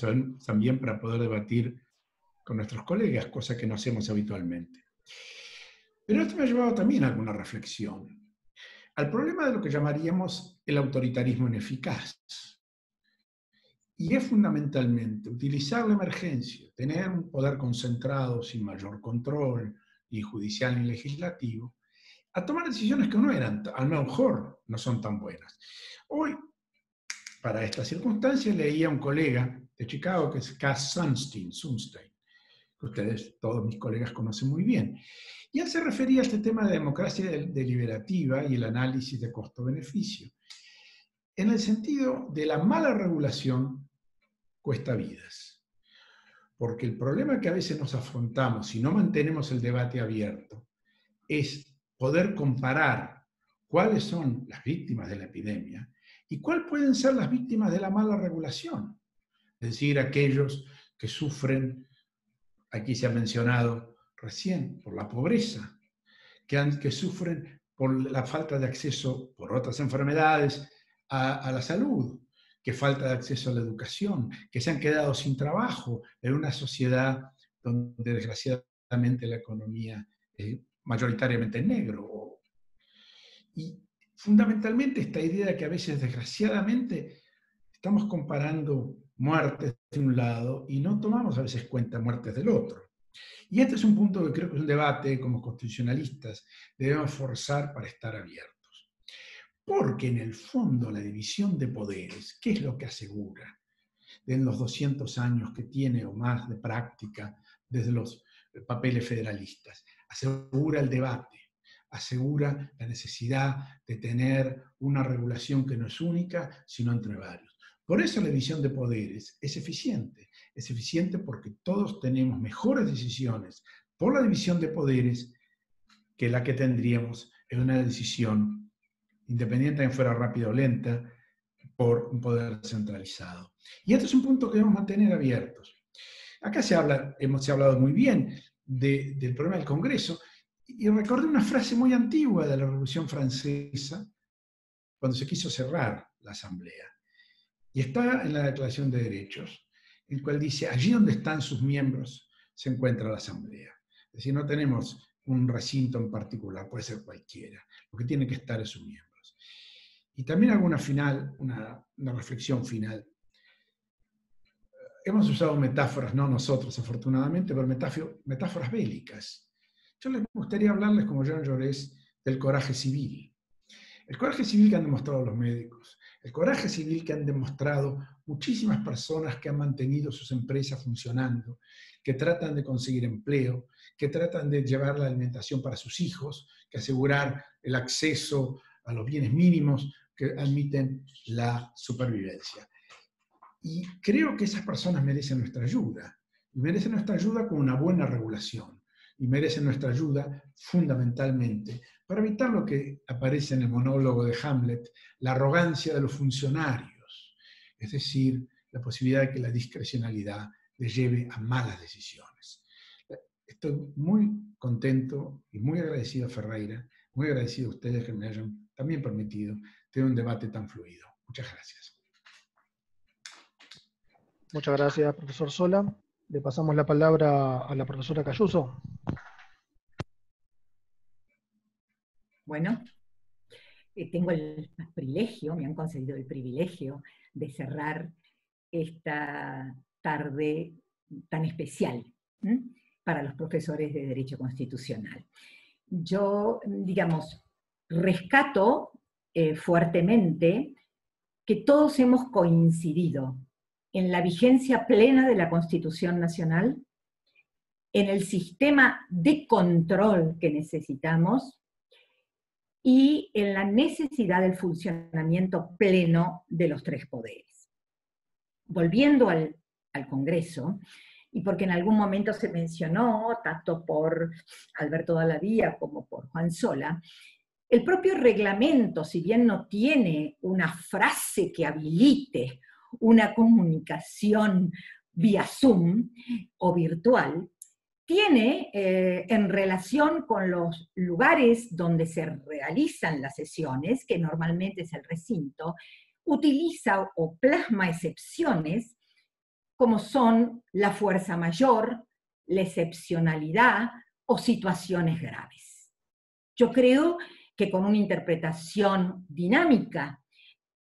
también para poder debatir con nuestros colegas, cosa que no hacemos habitualmente. Pero esto me ha llevado también a alguna reflexión al problema de lo que llamaríamos el autoritarismo ineficaz. Y es fundamentalmente utilizar la emergencia, tener un poder concentrado sin mayor control, ni judicial ni legislativo, a tomar decisiones que no eran, a lo mejor no son tan buenas. Hoy, para esta circunstancia, leía a un colega de Chicago que es Cass Sunstein, Sunstein, ustedes, todos mis colegas, conocen muy bien. Y él se refería a este tema de democracia deliberativa y el análisis de costo-beneficio, en el sentido de la mala regulación cuesta vidas. Porque el problema que a veces nos afrontamos si no mantenemos el debate abierto es poder comparar cuáles son las víctimas de la epidemia y cuáles pueden ser las víctimas de la mala regulación. Es decir, aquellos que sufren, aquí se ha mencionado, recién, por la pobreza, que, que sufren por la falta de acceso por otras enfermedades a, la salud, que falta de acceso a la educación, que se han quedado sin trabajo en una sociedad donde desgraciadamente la economía es mayoritariamente negro. Y fundamentalmente esta idea de que a veces desgraciadamente estamos comparando muertes de un lado y no tomamos a veces cuenta muertes del otro. Y este es un punto que creo que es un debate como constitucionalistas debemos forzar para estar abiertos. Porque en el fondo la división de poderes, ¿qué es lo que asegura? En los 200 años que tiene o más de práctica desde los papeles federalistas, asegura el debate, asegura la necesidad de tener una regulación que no es única, sino entre varios. Por eso la división de poderes es eficiente. Es eficiente porque todos tenemos mejores decisiones por la división de poderes que la que tendríamos en una decisión independiente de fuera rápida o lenta por un poder centralizado. Y este es un punto que debemos mantener abiertos. Acá se, hemos hablado muy bien del problema del Congreso, y recordé una frase muy antigua de la Revolución Francesa, cuando se quiso cerrar la Asamblea. Y está en la Declaración de Derechos, el cual dice, allí donde están sus miembros se encuentra la Asamblea. Es decir, no tenemos un recinto en particular, puede ser cualquiera. Lo que tiene que estar es sus miembros. Y también hago una final, una, reflexión final. Hemos usado metáforas, no nosotros afortunadamente, pero metáforas bélicas. Yo les gustaría hablarles, como Jean Jaurès, del coraje civil. El coraje civil que han demostrado los médicos, el coraje civil que han demostrado muchísimas personas que han mantenido sus empresas funcionando, que tratan de conseguir empleo, que tratan de llevar la alimentación para sus hijos, que asegurar el acceso a los bienes mínimos que admiten la supervivencia. Y creo que esas personas merecen nuestra ayuda, y merecen nuestra ayuda con una buena regulación y merecen nuestra ayuda fundamentalmente para evitar lo que aparece en el monólogo de Hamlet, la arrogancia de los funcionarios, es decir, la posibilidad de que la discrecionalidad les lleve a malas decisiones. Estoy muy contento y muy agradecido a Ferreira, muy agradecido a ustedes que me hayan también permitido tener un debate tan fluido. Muchas gracias. Muchas gracias, profesor Sola. Le pasamos la palabra a la profesora Cayuso. Bueno, eh, tengo el privilegio, me han concedido el privilegio de cerrar esta tarde tan especial para los profesores de Derecho Constitucional. Yo, digamos, rescato eh, fuertemente que todos hemos coincidido en la vigencia plena de la Constitución Nacional, en el sistema de control que necesitamos y en la necesidad del funcionamiento pleno de los tres poderes. Volviendo al, Congreso, y porque en algún momento se mencionó, tanto por Alberto Dalavía como por Juan Sola, el propio reglamento, si bien no tiene una frase que habilite una comunicación vía Zoom o virtual, tiene eh, en relación con los lugares donde se realizan las sesiones, que normalmente es el recinto, utiliza o plasma excepciones como son la fuerza mayor, la excepcionalidad o situaciones graves. Yo creo que con una interpretación dinámica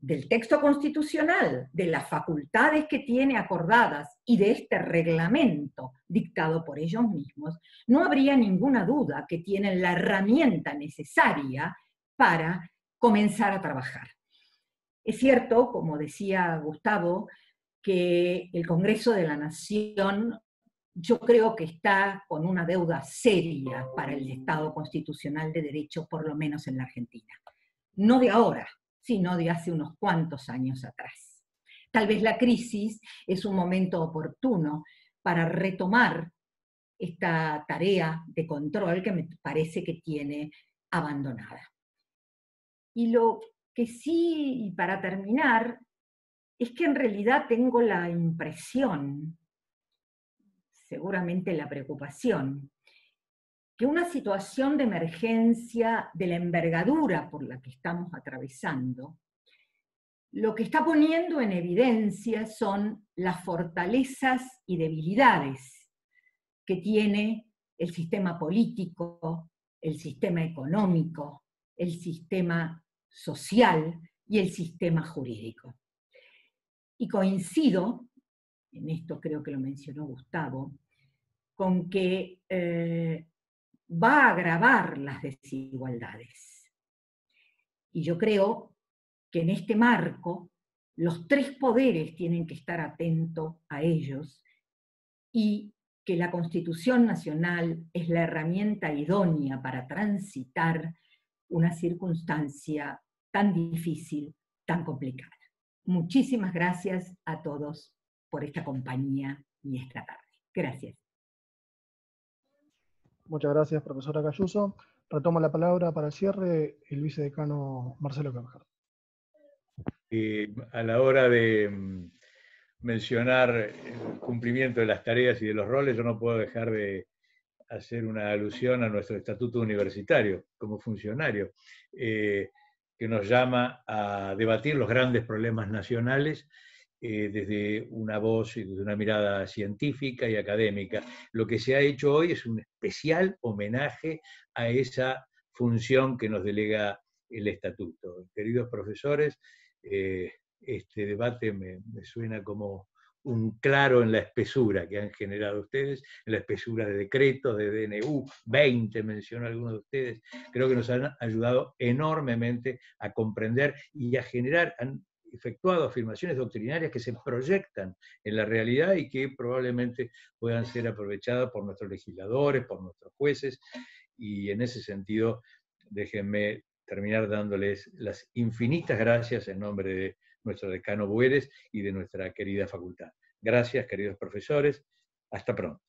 del texto constitucional, de las facultades que tiene acordadas y de este reglamento dictado por ellos mismos, no habría ninguna duda que tienen la herramienta necesaria para comenzar a trabajar. Es cierto, como decía Gustavo, que el Congreso de la Nación yo creo que está con una deuda seria para el Estado constitucional de derecho, por lo menos en la Argentina. No de ahora, sino de hace unos cuantos años atrás. Tal vez la crisis es un momento oportuno para retomar esta tarea de control que me parece que tiene abandonada. Y lo que sí, y para terminar, es que en realidad tengo la impresión, seguramente la preocupación, una situación de emergencia de la envergadura por la que estamos atravesando, lo que está poniendo en evidencia son las fortalezas y debilidades que tiene el sistema político, el sistema económico, el sistema social y el sistema jurídico. Y coincido, en esto creo que lo mencionó Gustavo, con que eh, va a agravar las desigualdades. Y yo creo que en este marco los tres poderes tienen que estar atentos a ellos y que la Constitución Nacional es la herramienta idónea para transitar una circunstancia tan difícil, tan complicada. Muchísimas gracias a todos por esta compañía y esta tarde. Gracias. Muchas gracias, profesora Cayuso. Retomo la palabra para el cierre el vicedecano Marcelo Cabajal. a la hora de mm, mencionar el cumplimiento de las tareas y de los roles, yo no puedo dejar de hacer una alusión a nuestro estatuto universitario como funcionario, eh, que nos llama a debatir los grandes problemas nacionales eh, desde una voz y desde una mirada científica y académica. Lo que se ha hecho hoy es un especial homenaje a esa función que nos delega el estatuto. Queridos profesores, eh, este debate me, suena como un claro en la espesura que han generado ustedes, en la espesura de decretos, de DNU, 20 mencionó algunos de ustedes, creo que nos han ayudado enormemente a comprender y a generar, han efectuado afirmaciones doctrinarias que se proyectan en la realidad y que probablemente puedan ser aprovechadas por nuestros legisladores, por nuestros jueces, y en ese sentido, déjenme terminar dándoles las infinitas gracias en nombre de nuestro decano Bueres y de nuestra querida facultad. Gracias, queridos profesores. Hasta pronto.